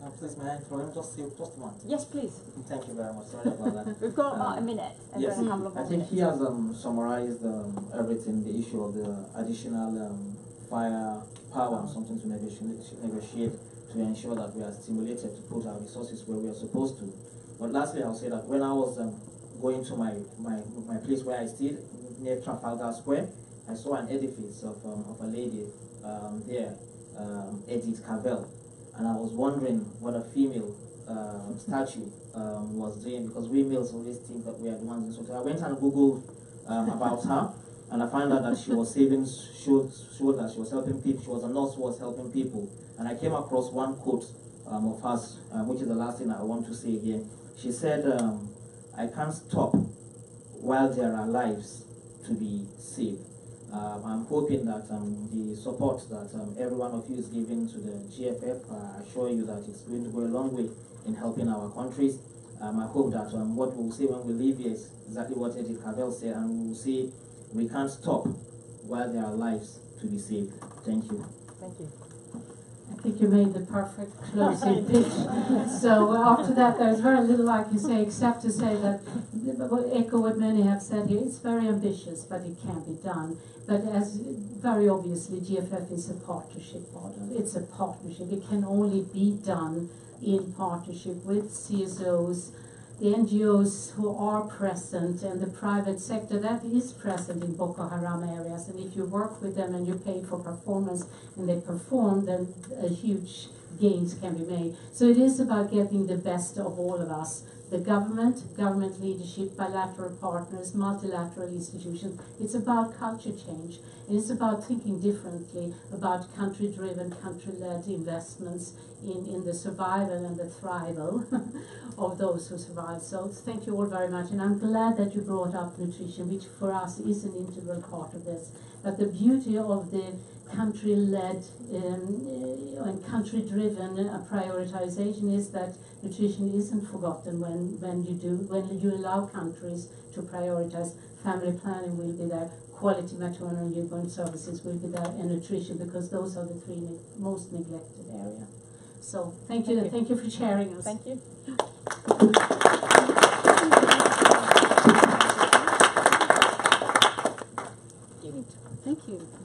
Uh, please, may I interrupt just, just one? Yes, please. Thank you very much. Sorry about that. <laughs> We've got about Um, a minute, and yes, a couple of I think minutes. he has um, summarized um, everything, the issue of the additional um, fire power and something to negotiate, negotiate to ensure that we are stimulated to put our resources where we are supposed to. But lastly, I'll say that when I was um, going to my, my, my place where I stayed, near Trafalgar Square, I saw an edifice of, um, of a lady um, there, um, Edith Cavell, and I was wondering what a female uh, statue um, was doing because we males always think that we are the ones. So I went and googled um, about her, and I found out that she was saving, showed, showed that she was helping people. She was a nurse who was helping people, and I came across one quote um, of hers, um, which is the last thing I want to say here. She said, um, "I can't stop while there are lives to be saved." Um, I'm hoping that um, the support that um, every one of you is giving to the GFF, I assure you that it's going to go a long way in helping our countries. Um, I hope that um, what we'll see when we leave here is exactly what Edith Cavell said, and we will see we can't stop while there are lives to be saved. Thank you. Thank you. I think you made the perfect closing pitch. So after that, there's very little I can say except to say that, echo what many have said here, it's very ambitious, but it can be done. But as very obviously, GFF is a partnership model. It's a partnership. It can only be done in partnership with CSOs, the NGOs who are present, and the private sector that is present in Boko Haram areas. And if you work with them and you pay for performance and they perform, then a huge gains can be made. So it is about getting the best of all of us the government, government leadership, bilateral partners, multilateral institutions. It's about culture change. It's about thinking differently about country driven, country led investments in, in the survival and the thrival <laughs> of those who survive. So thank you all very much. And I'm glad that you brought up nutrition, which for us is an integral part of this. But the beauty of the country-led um, eh, and country-driven uh, prioritization is that nutrition isn't forgotten when, when you do when you allow countries to prioritize. Family planning will be there, quality maternal and newborn services will be there, and nutrition because those are the three ne most neglected areas. So thank you, thank you, thank you for sharing us. Thank you. Thank you.